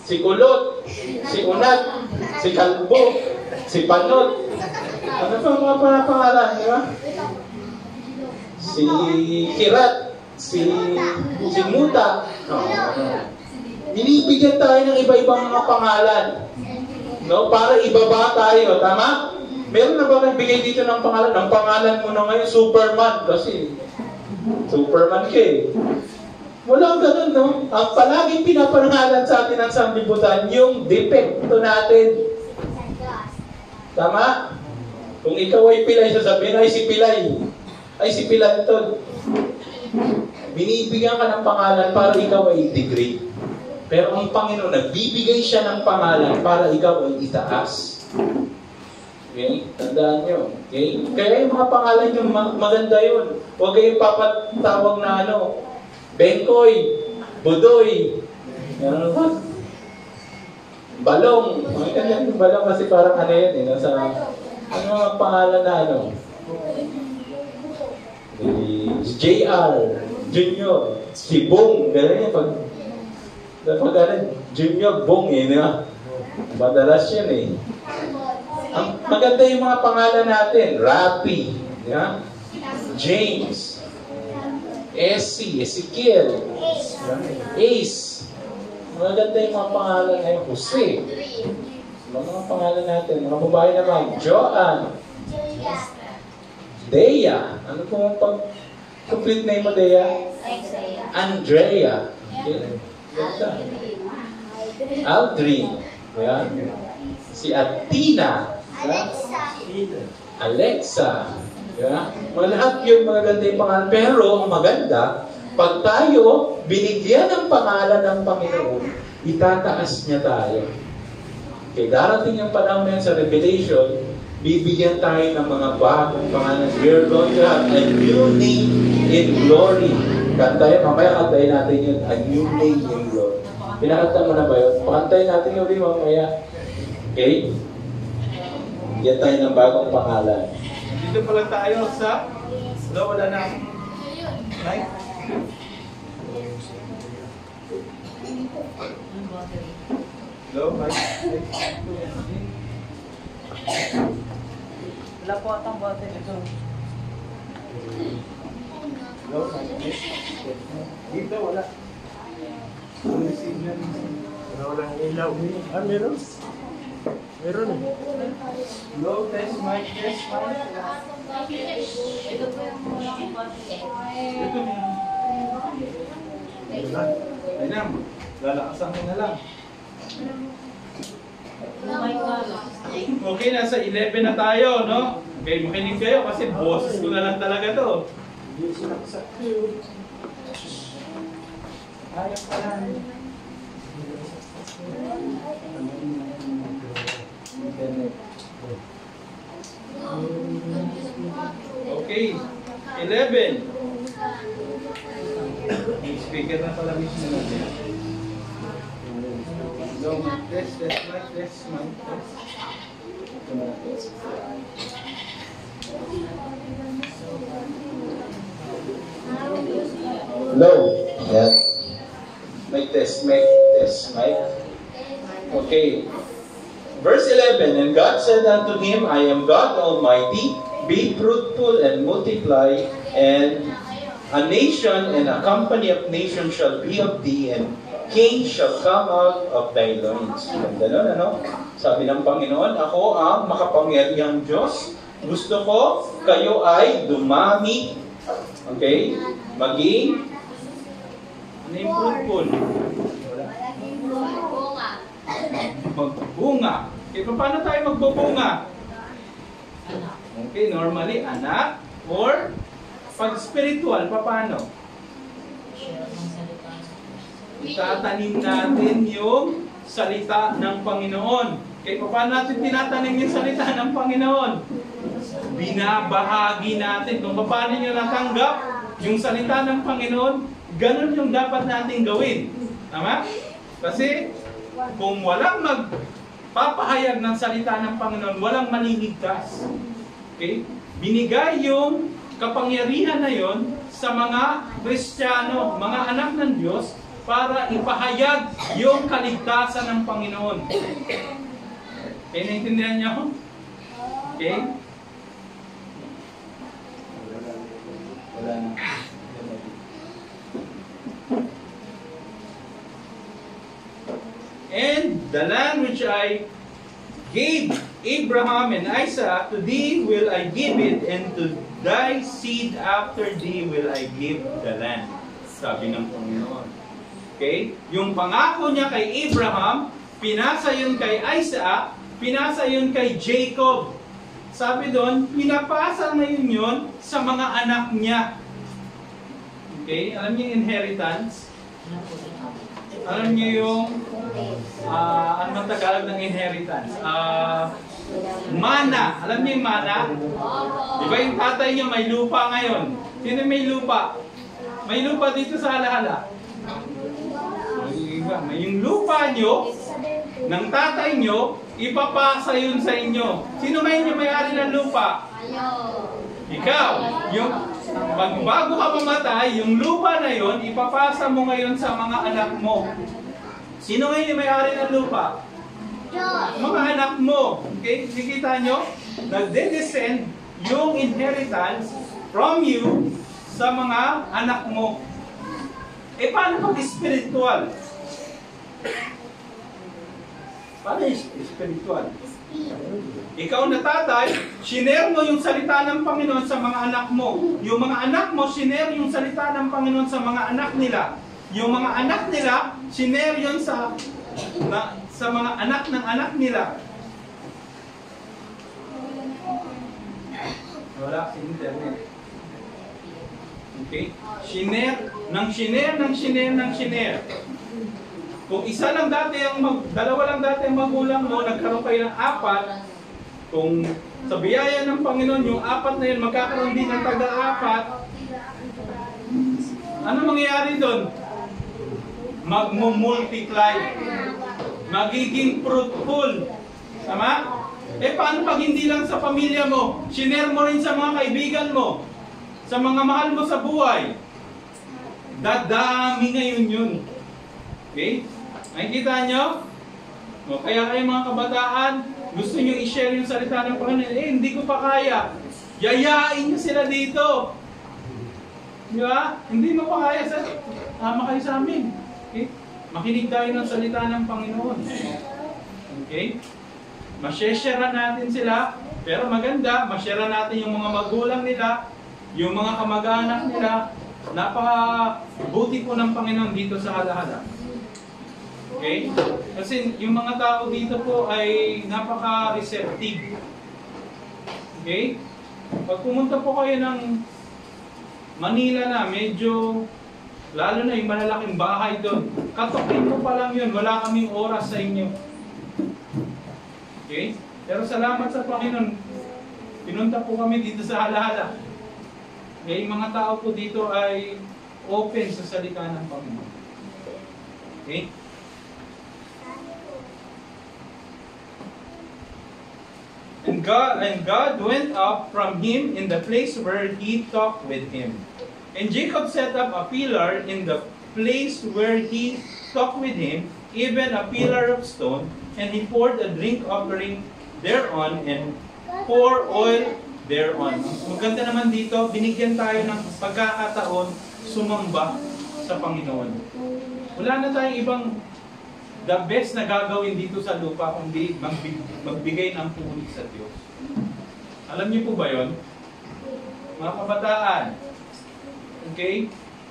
Si Kulot, si Unat, si Kalbo, si Panot. Ano pa mga pangalan, di? Si Kirat, si, si Muta. No, Binibigyan tayo ng iba-ibang mga pangalan. No, para ibaba tayo, tama? Meron na ba nagbigay dito ng pangalan? Ang pangalan mo na ngayon, Superman. Kasi, Superman ka eh. Walang ganun, no? Ang palaging pinapangalan sa atin ng sanlibutan, yung depekto natin. Tama? Kung ikaw ay pilay, sasabihin, ay si pilay. Ay si pilantod. Binibigyan ka ng pangalan para ikaw ay degrade. Pero ang Panginoon, nagbibigay siya ng pangalan para ikaw ay itaas. Okay? Tandaan nyo. Okay? Kaya yung mga pangalan nyo, maganda yun. Huwag kayong papatawag na ano, Bengkoy, Budoy, ano ba? Balong. Ang kanya yung balong kasi parang ano yun, eh, nasa, ano ang pangalan na ano? JR, Junior, si Bong, gano'n yung pag, pag ano, Junior Bong eh, di ba? Madalas yan eh. Ang maganda yung mga pangalan natin. Rapi. Yeah? James. Essie. Ezekiel. Ace. Maganda yung mga pangalan ngayon. Jose. Mga mga pangalan natin. Mga babae naman. Joanne. Dea. Ano po ang pag... Complete name mo, Dea? Andrea. Ganda. Aldrin. Yeah. Si Athena. Alexa. Alexa. Yeah? Mga lahat yun mga ganda yung pangalan. Pero ang maganda, pag tayo binigyan ng pangalan ng Panginoon, itataas niya tayo. Okay, darating yung panahon na sa Revelation, bibigyan tayo ng mga bagong pangalan. We're going to have a new name in glory. Kantayin, mamaya kantayin natin yun, a new name in glory. Pinakanta mo na ba yun? Pakantayin natin yun mamaya. Okay? Bigyan tayo ng bagong pangalan. Dito pa lang tayo sa... Wala, wala na. Right? Hello, Mike. Wala po atang bote ito. Hello, Mike. Dito, wala. Wala, walang ilaw. Ah, meron? Meron eh. Hello, test mic, test mic. Ito po yung walang bote. Ito. Wala. Ayun na. Lalakasan ko na lang. Okay, nasa 11 na tayo, no? Okay, makinig kayo kasi boses ko na lang talaga to. Ayaw pa lang. Okay. 11. May speaker na pala mismo natin. No, less, less, mic, less, mic, less. Ito na. Low. Yan. Mic test, mic test, mic. Okay. Verse 11, And God said unto him, I am God Almighty, be fruitful and multiply, and a nation and a company of nations shall be of thee, and kings shall come out of thy loins. Ganda nun, ano? Sabi ng Panginoon, ako ang makapangyarihang Diyos. Gusto ko, kayo ay dumami. Okay? Maging Ano yung fruitful? Bunga. Magbunga. Okay, paano tayo magbubunga? Okay, normally, anak or pag spiritual, paano? Itatanim natin yung salita ng Panginoon. Okay, paano natin tinatanim yung salita ng Panginoon? Binabahagi natin. Kung paano nyo natanggap yung salita ng Panginoon, ganun yung dapat natin gawin. Tama? Kasi kung walang magpapahayag ng salita ng Panginoon, walang maliligtas. Okay? Binigay yung kapangyarihan na yon sa mga Kristiyano, mga anak ng Diyos, para ipahayag yung kaligtasan ng Panginoon. Okay, naintindihan niyo ako? Okay? Wala na. And the land which I gave Abraham and Isaac, to thee will I give it, and to thy seed after thee will I give the land. Sabi ng Panginoon. Okay? Yung pangako niya kay Abraham, pinasa yun kay Isaac, pinasa yun kay Jacob. Sabi doon, pinapasa na yun yun sa mga anak niya. Okay? Alam niyo yung inheritance? Alam niyo yung Ah, ano ang Tagalog ng inheritance? Ah, mana. Alam niyo yung mana? Di ba yung tatay niyo may lupa ngayon? Sino may lupa? May lupa dito sa halahala. May. May yung lupa niyo, ng tatay niyo, ipapasa yun sa inyo. Sino ngayon yung may-ari ng lupa? Ikaw. Yung pag bago ka mamatay, yung lupa na yon ipapasa mo ngayon sa mga anak mo. Sino ngayon yung may-ari ng lupa? Mga anak mo. Okay? Nakikita nyo? Nagde-descend yung inheritance from you sa mga anak mo. Eh, paano pag spiritual? Paano yung spiritual? Ikaw na tatay, shiner mo yung salita ng Panginoon sa mga anak mo. Yung mga anak mo, shiner yung salita ng Panginoon sa mga anak nila. Yung mga anak nila, shiner yun sa, na, sa mga anak ng anak nila. Wala si internet. Okay? Shiner, ng shiner, ng shiner, ng shiner. Kung isa lang dati ang mag, dalawa lang dati ang magulang mo, nagkaroon kayo ng apat, kung sa biyaya ng Panginoon, yung apat na yun, magkakaroon din ng taga-apat, ano mangyayari doon? Magmumultiply. Magiging fruitful. Tama? Eh paano pag hindi lang sa pamilya mo? Shiner mo rin sa mga kaibigan mo. Sa mga mahal mo sa buhay. Dadami ngayon yun. Okay? Nakikita nyo? O, kaya kayo mga kabataan, gusto nyo i-share yung salita ng Panginoon. Eh, hindi ko pa kaya. Yayain nyo sila dito. Di ba? Hindi mo pa kaya sa... Tama kayo sa amin. Okay? Makinig tayo ng salita ng Panginoon. Okay? Masyeshare natin sila, pero maganda, masyare natin yung mga magulang nila, yung mga kamag-anak nila. Napaka-buti po ng Panginoon dito sa halahala. Okay? Kasi yung mga tao dito po ay napaka-receptive. Okay? Pag pumunta po kayo ng Manila na, medyo Lalo na yung malalaking bahay doon. Katokin mo pa lang yun, wala kaming oras sa inyo. Okay? Pero salamat sa Panginoon, pinunta po kami dito sa halahala. Eh, yung mga tao po dito ay open sa salita ng Panginoon. Okay? And God, and God went up from him in the place where he talked with him. And Jacob set up a pillar in the place where he talked with him, even a pillar of stone, and he poured a drink offering thereon and pour oil thereon. Maganda naman dito, binigyan tayo ng pagkakataon sumamba sa Panginoon. Wala na tayong ibang the best na gagawin dito sa lupa kundi magbig, magbigay ng puri sa Diyos. Alam niyo po ba yon? Mga kabataan, okay?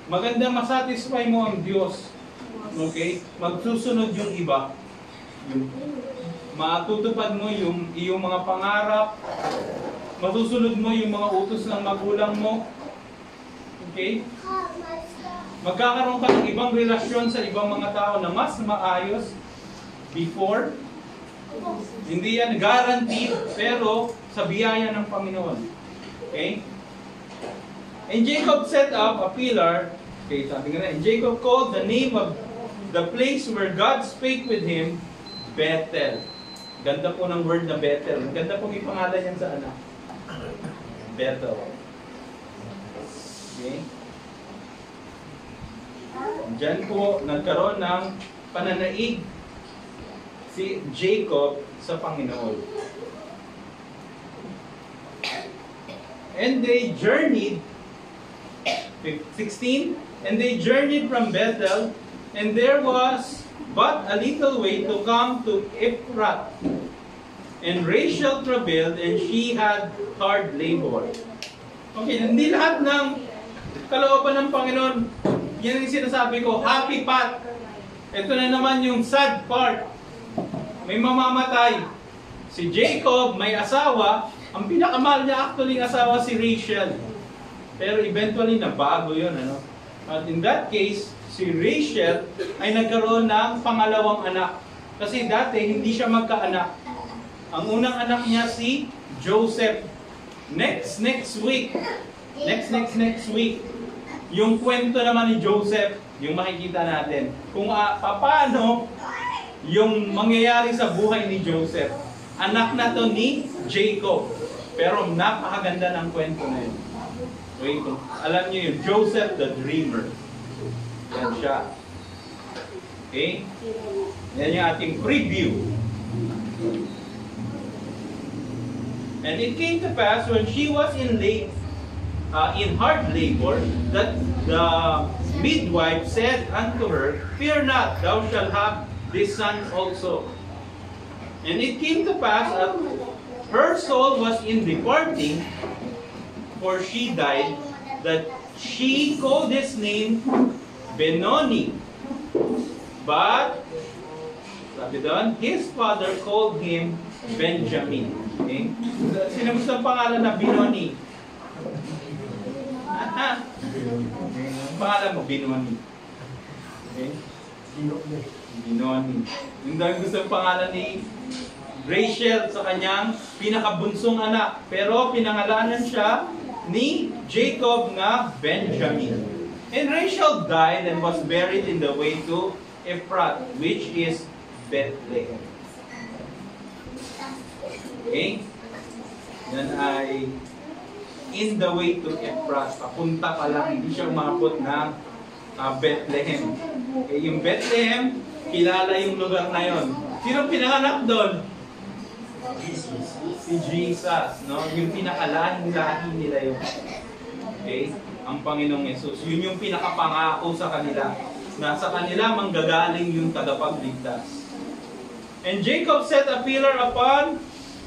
Magandang masatisfy mo ang Diyos. Okay? Magsusunod yung iba. Matutupad mo yung iyong mga pangarap. Masusunod mo yung mga utos ng magulang mo. Okay? magkakaroon ka ng ibang relasyon sa ibang mga tao na mas maayos before. Hindi yan guaranteed, pero sa biyaya ng Panginoon. Okay? And Jacob set up a pillar. Okay, sabi nga na, and Jacob called the name of the place where God spake with him, Bethel. Ganda po ng word na Bethel. Ganda po yung pangalan yan sa anak. Bethel. Okay? Diyan po nagkaroon ng pananaig si Jacob sa Panginoon. And they journeyed, 16, and they journeyed from Bethel, and there was but a little way to come to Ephrat. And Rachel travailed, and she had hard labor. Okay, hindi lahat ng kalooban ng Panginoon yan yung sinasabi ko, happy path. Ito na naman yung sad part. May mamamatay. Si Jacob may asawa. Ang pinakamahal niya actually asawa si Rachel. Pero eventually nabago yun. Ano? At in that case, si Rachel ay nagkaroon ng pangalawang anak. Kasi dati hindi siya magkaanak. Ang unang anak niya si Joseph. Next, next week. Next, next, next week yung kwento naman ni Joseph, yung makikita natin, kung uh, paano yung mangyayari sa buhay ni Joseph. Anak na to ni Jacob. Pero napakaganda ng kwento na yun. Wait, alam niyo Joseph the Dreamer. Yan siya. Okay? Yan yung ating preview. And it came to pass when she was in late uh, in hard labor, that the midwife said unto her, Fear not, thou shalt have this son also. And it came to pass that her soul was in departing, for she died, that she called his name Benoni. But, sabi doon, his father called him Benjamin. Okay? Sino gusto ang pangalan na Benoni? Ha? Pangalan mo, Binoni. Okay? Binoni. Yung dahil gusto ang pangalan ni Rachel sa kanyang pinakabunsong anak. Pero pinangalanan siya ni Jacob na Benjamin. And Rachel died and was buried in the way to Ephrat, which is Bethlehem. Okay? Yan ay in the way to Ephrat. Papunta pa lang, hindi siya umabot ng uh, Bethlehem. Okay, yung Bethlehem, kilala yung lugar na yon. Sino pinanganak doon? Si Jesus, no? Yung pinakalahing lahi nila yun. Okay? Ang Panginoong Yesus. Yun yung pinakapangako sa kanila. Na sa kanila manggagaling yung tagapagligtas. And Jacob set a pillar upon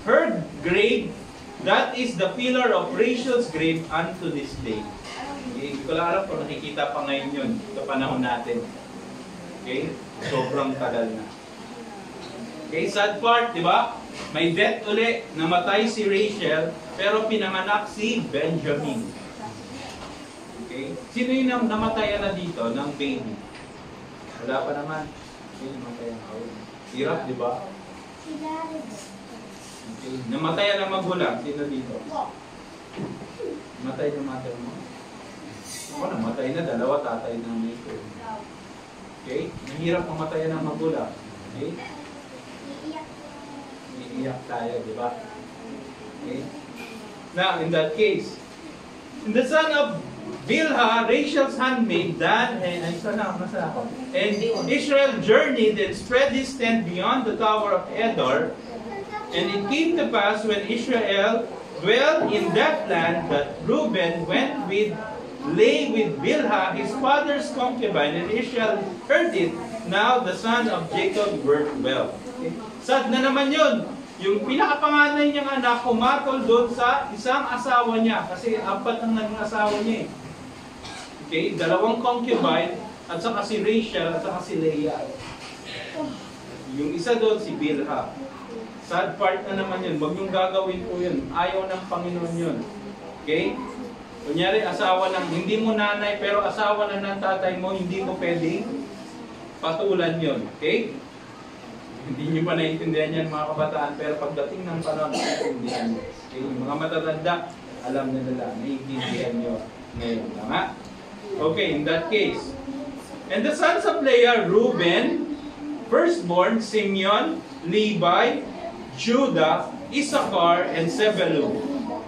her grave That is the pillar of Rachel's grave unto this day. Okay? Hindi ko lang kung nakikita pa ngayon yun sa panahon natin. Okay? Sobrang tagal na. Okay, sad part, di ba? May death uli, namatay si Rachel, pero pinanganak si Benjamin. Okay? Sino yung nam- namatayan na dito ng baby? Wala pa naman. Sino namatayan ako? Hirap, di ba? Okay. Namatayan ng magulang. Sino dito? Matay ng mother mo. Ako namatay na, dalawa tatay na nito. Okay? Mahirap mamatayan ng magulang. Okay? Tayo, di ba? Okay? Now, in that case, in the son of Bilhah, Rachel's handmaid, Dan, and, nasa and Israel journeyed and spread his tent beyond the tower of Edor. And it came to pass when Israel dwelt in that land that Reuben went with, lay with Bilhah, his father's concubine, and Israel heard it. Now the son of Jacob worked well. Okay? Sad na naman yun. Yung pinakapanganay niyang anak, pumatol doon sa isang asawa niya. Kasi apat ang naging asawa niya eh. Okay? Dalawang concubine, at saka si Rachel, at saka si Leah. Yung isa doon, si Bilhah. Sad part na naman yun. Huwag niyong gagawin po yun. Ayaw ng Panginoon yun. Okay? Kunyari, asawa ng, hindi mo nanay, pero asawa na ng tatay mo, hindi mo pwedeng patulan yun. Okay? Hindi niyo pa naiintindihan yan mga kabataan, pero pagdating ng panahon, naiintindihan. Okay? Yung mga matatanda, alam na nila, naiintindihan niyo ngayon. Tama? Okay, in that case. And the sons of Leah, Reuben, firstborn, Simeon, Levi, Judah, Issachar, and Zebulun.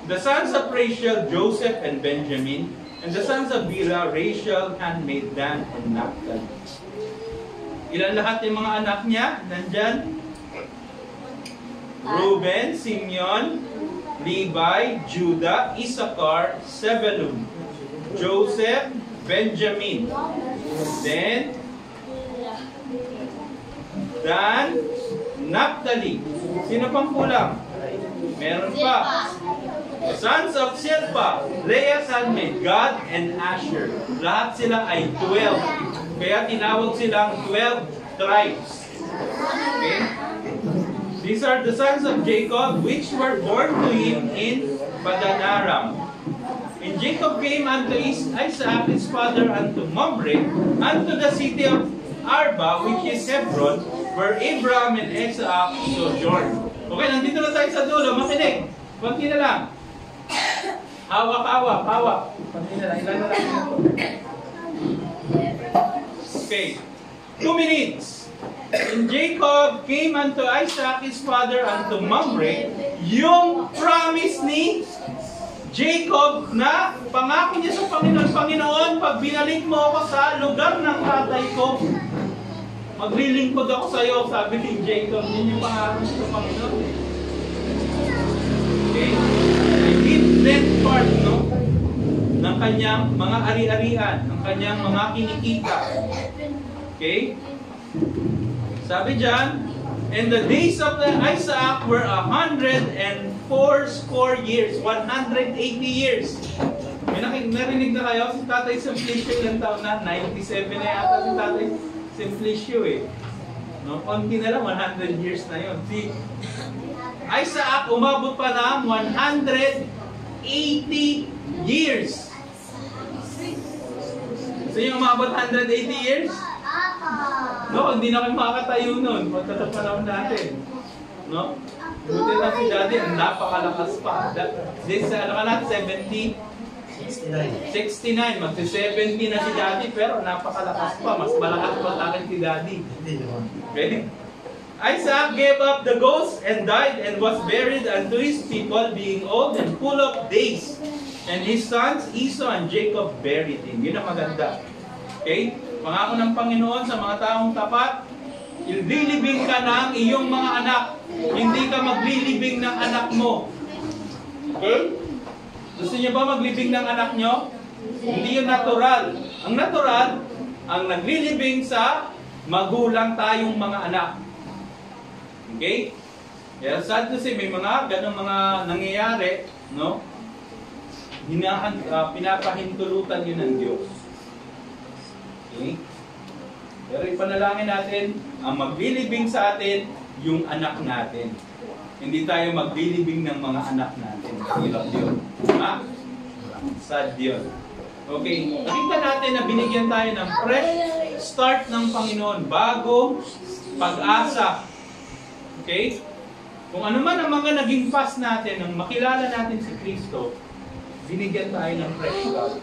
The sons of Rachel, Joseph, and Benjamin. And the sons of Bilhah, Rachel, handmaid Dan, and Naphtali. Ilan lahat yung mga anak niya? Nandyan? Reuben, Simeon, Levi, Judah, Issachar, Zebulun, Joseph, Benjamin. Then, Dan, Naphtali. Sino pang kulang? Meron pa. The sons of Silpa, Leah's handmaid, Gad and Asher. Lahat sila ay 12. Kaya tinawag silang 12 tribes. Okay? These are the sons of Jacob, which were born to him in Padanaram. And Jacob came unto Is- Isaac his father unto Mamre, unto the city of Arba, which is Hebron, where Abraham and Isaac sojourned. Okay, nandito na tayo sa dulo. Makinig. Kunti na lang. Hawak, hawak, hawak. Kunti na lang. Ilan na lang Okay. Two minutes. And Jacob came unto Isaac his father unto Mamre, yung promise ni Jacob na pangako niya sa Panginoon, Panginoon, pag binalik mo ako sa lugar ng tatay ko, maglilingkod ako sa iyo, sabi ni Jacob. Yun yung pangako niya sa Panginoon. eh. Okay? And he that part, no? ng kanyang mga ari-arian, ng kanyang mga kinikita. Okay? Sabi dyan, and the days of the Isaac were a hundred and four score years, 180 years. May nakin- narinig na kayo, si Tatay Simplicio ilang taon na? 97 na yata si Tatay Simplicio eh. No, konti na lang, 100 years na yon. Si Isaac umabot pa ng 180 years. Gusto niyo umabot 180 years? No, hindi na kayo makakatayo nun. Pagkata panahon natin. No? Buti na si Daddy, ang napakalakas pa. This, ano ka na, 70? 69. Magsi-70 na si Daddy, pero napakalakas pa. Mas malakas pa akin si Daddy. Okay? Isaac gave up the ghost and died and was buried unto his people, being old and full of days. And his sons, Esau and Jacob, buried him. Yun ang maganda. Okay? Pangako ng Panginoon sa mga taong tapat, ililibing ka ng iyong mga anak. Hindi ka maglilibing ng anak mo. Okay? Gusto niyo ba maglibing ng anak nyo? Hindi yun natural. Ang natural, ang naglilibing sa magulang tayong mga anak. Okay? Kaya sad to say, may mga ganong mga nangyayari, no? Hinahan, ah, pinapahintulutan yun ng Diyos. Okay? Pero ipanalangin natin, ang maglilibing sa atin, yung anak natin. Hindi tayo maglilibing ng mga anak natin. Hirap yun. Ha? Sad yun. Okay, nakita natin na binigyan tayo ng fresh start ng Panginoon, bagong pag-asa. Okay? Kung ano man ang mga naging past natin, nang makilala natin si Kristo, binigyan tayo ng fresh start.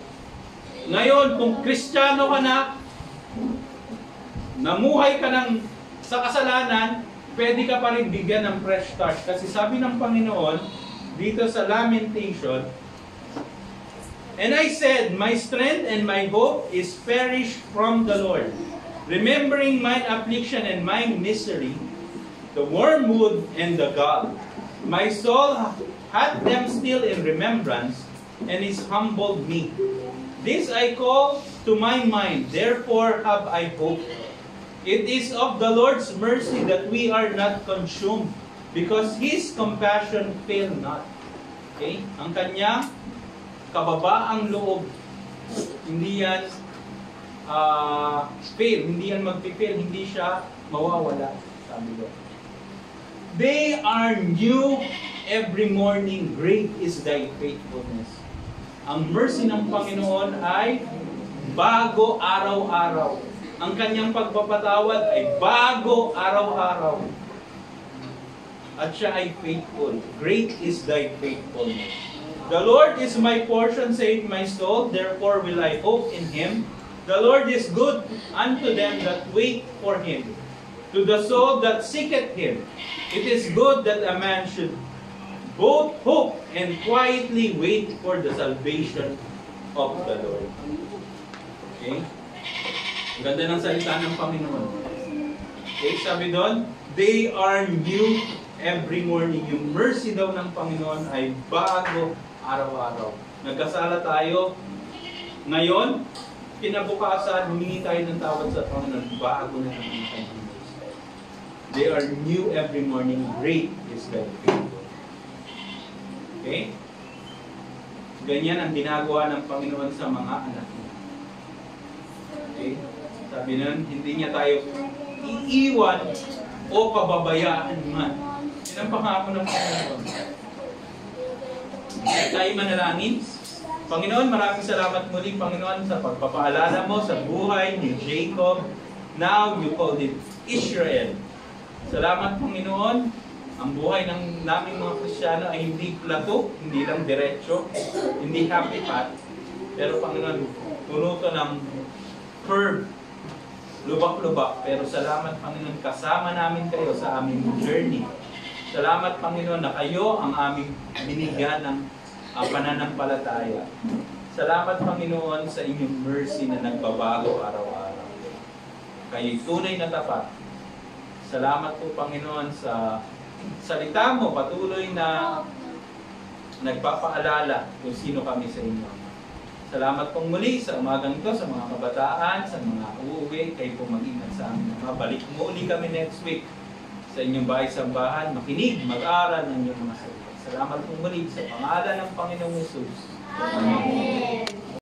Ngayon, kung kristyano ka na, namuhay ka ng sa kasalanan, pwede ka pa rin bigyan ng fresh start. Kasi sabi ng Panginoon, dito sa Lamentation, And I said, My strength and my hope is perished from the Lord. Remembering mine affliction and my misery, the wormwood and the gall. My soul had them still in remembrance, and is humbled me. This I call to my mind, therefore have I hope. It is of the Lord's mercy that we are not consumed, because His compassion fail not. Okay? Ang kanyang kababaang loob, hindi yan ah fail, hindi yan mag-fail, hindi siya mawawala. Sabi ko. They are new every morning. Great is thy faithfulness. Ang mercy ng Panginoon ay bago araw-araw. Ang kanyang pagpapatawad ay bago araw-araw. At siya ay faithful. Great is thy faithfulness. The Lord is my portion, saith my soul, therefore will I hope in him. The Lord is good unto them that wait for him, to the soul that seeketh him. It is good that a man should both hope and quietly wait for the salvation of the Lord. Okay? Ang ganda ng salita ng Panginoon. Okay, sabi doon, they are new every morning. Yung mercy daw ng Panginoon ay bago araw-araw. Nagkasala tayo. Ngayon, kinabukasan, humingi tayo ng tawad sa Panginoon. Bago na naman ang kanyang mercy. They are new every morning. Great is thy faithfulness. Okay? Ganyan ang ginagawa ng Panginoon sa mga anak niya. Okay? Sabi nun, hindi niya tayo iiwan o pababayaan man. Yan ang pangako ng Panginoon. Tayo manalangin. Panginoon, maraming salamat muli, Panginoon, sa pagpapaalala mo sa buhay ni Jacob. Now you called it Israel. Salamat, Panginoon. Ang buhay ng naming mga Kristiyano ay hindi plato, hindi lang diretsyo, hindi happy path. Pero Panginoon, puno to ng curve, lubak-lubak. Pero salamat, Panginoon, kasama namin kayo sa aming journey. Salamat, Panginoon, na kayo ang aming binigyan ng uh, pananampalataya. Salamat, Panginoon, sa inyong mercy na nagbabago araw-araw. Kayo'y tunay na tapat. Salamat po, Panginoon, sa salita mo, patuloy na nagpapaalala kung sino kami sa inyo. Salamat pong muli sa umagang ito, sa mga kabataan, sa mga uuwi, kayo po mag-ingat sa amin. Mabalik mo uli kami next week sa inyong bahay sambahan, makinig, mag-aral ng inyong mga salita. Salamat pong muli sa pangalan ng Panginoong Yesus. Amen.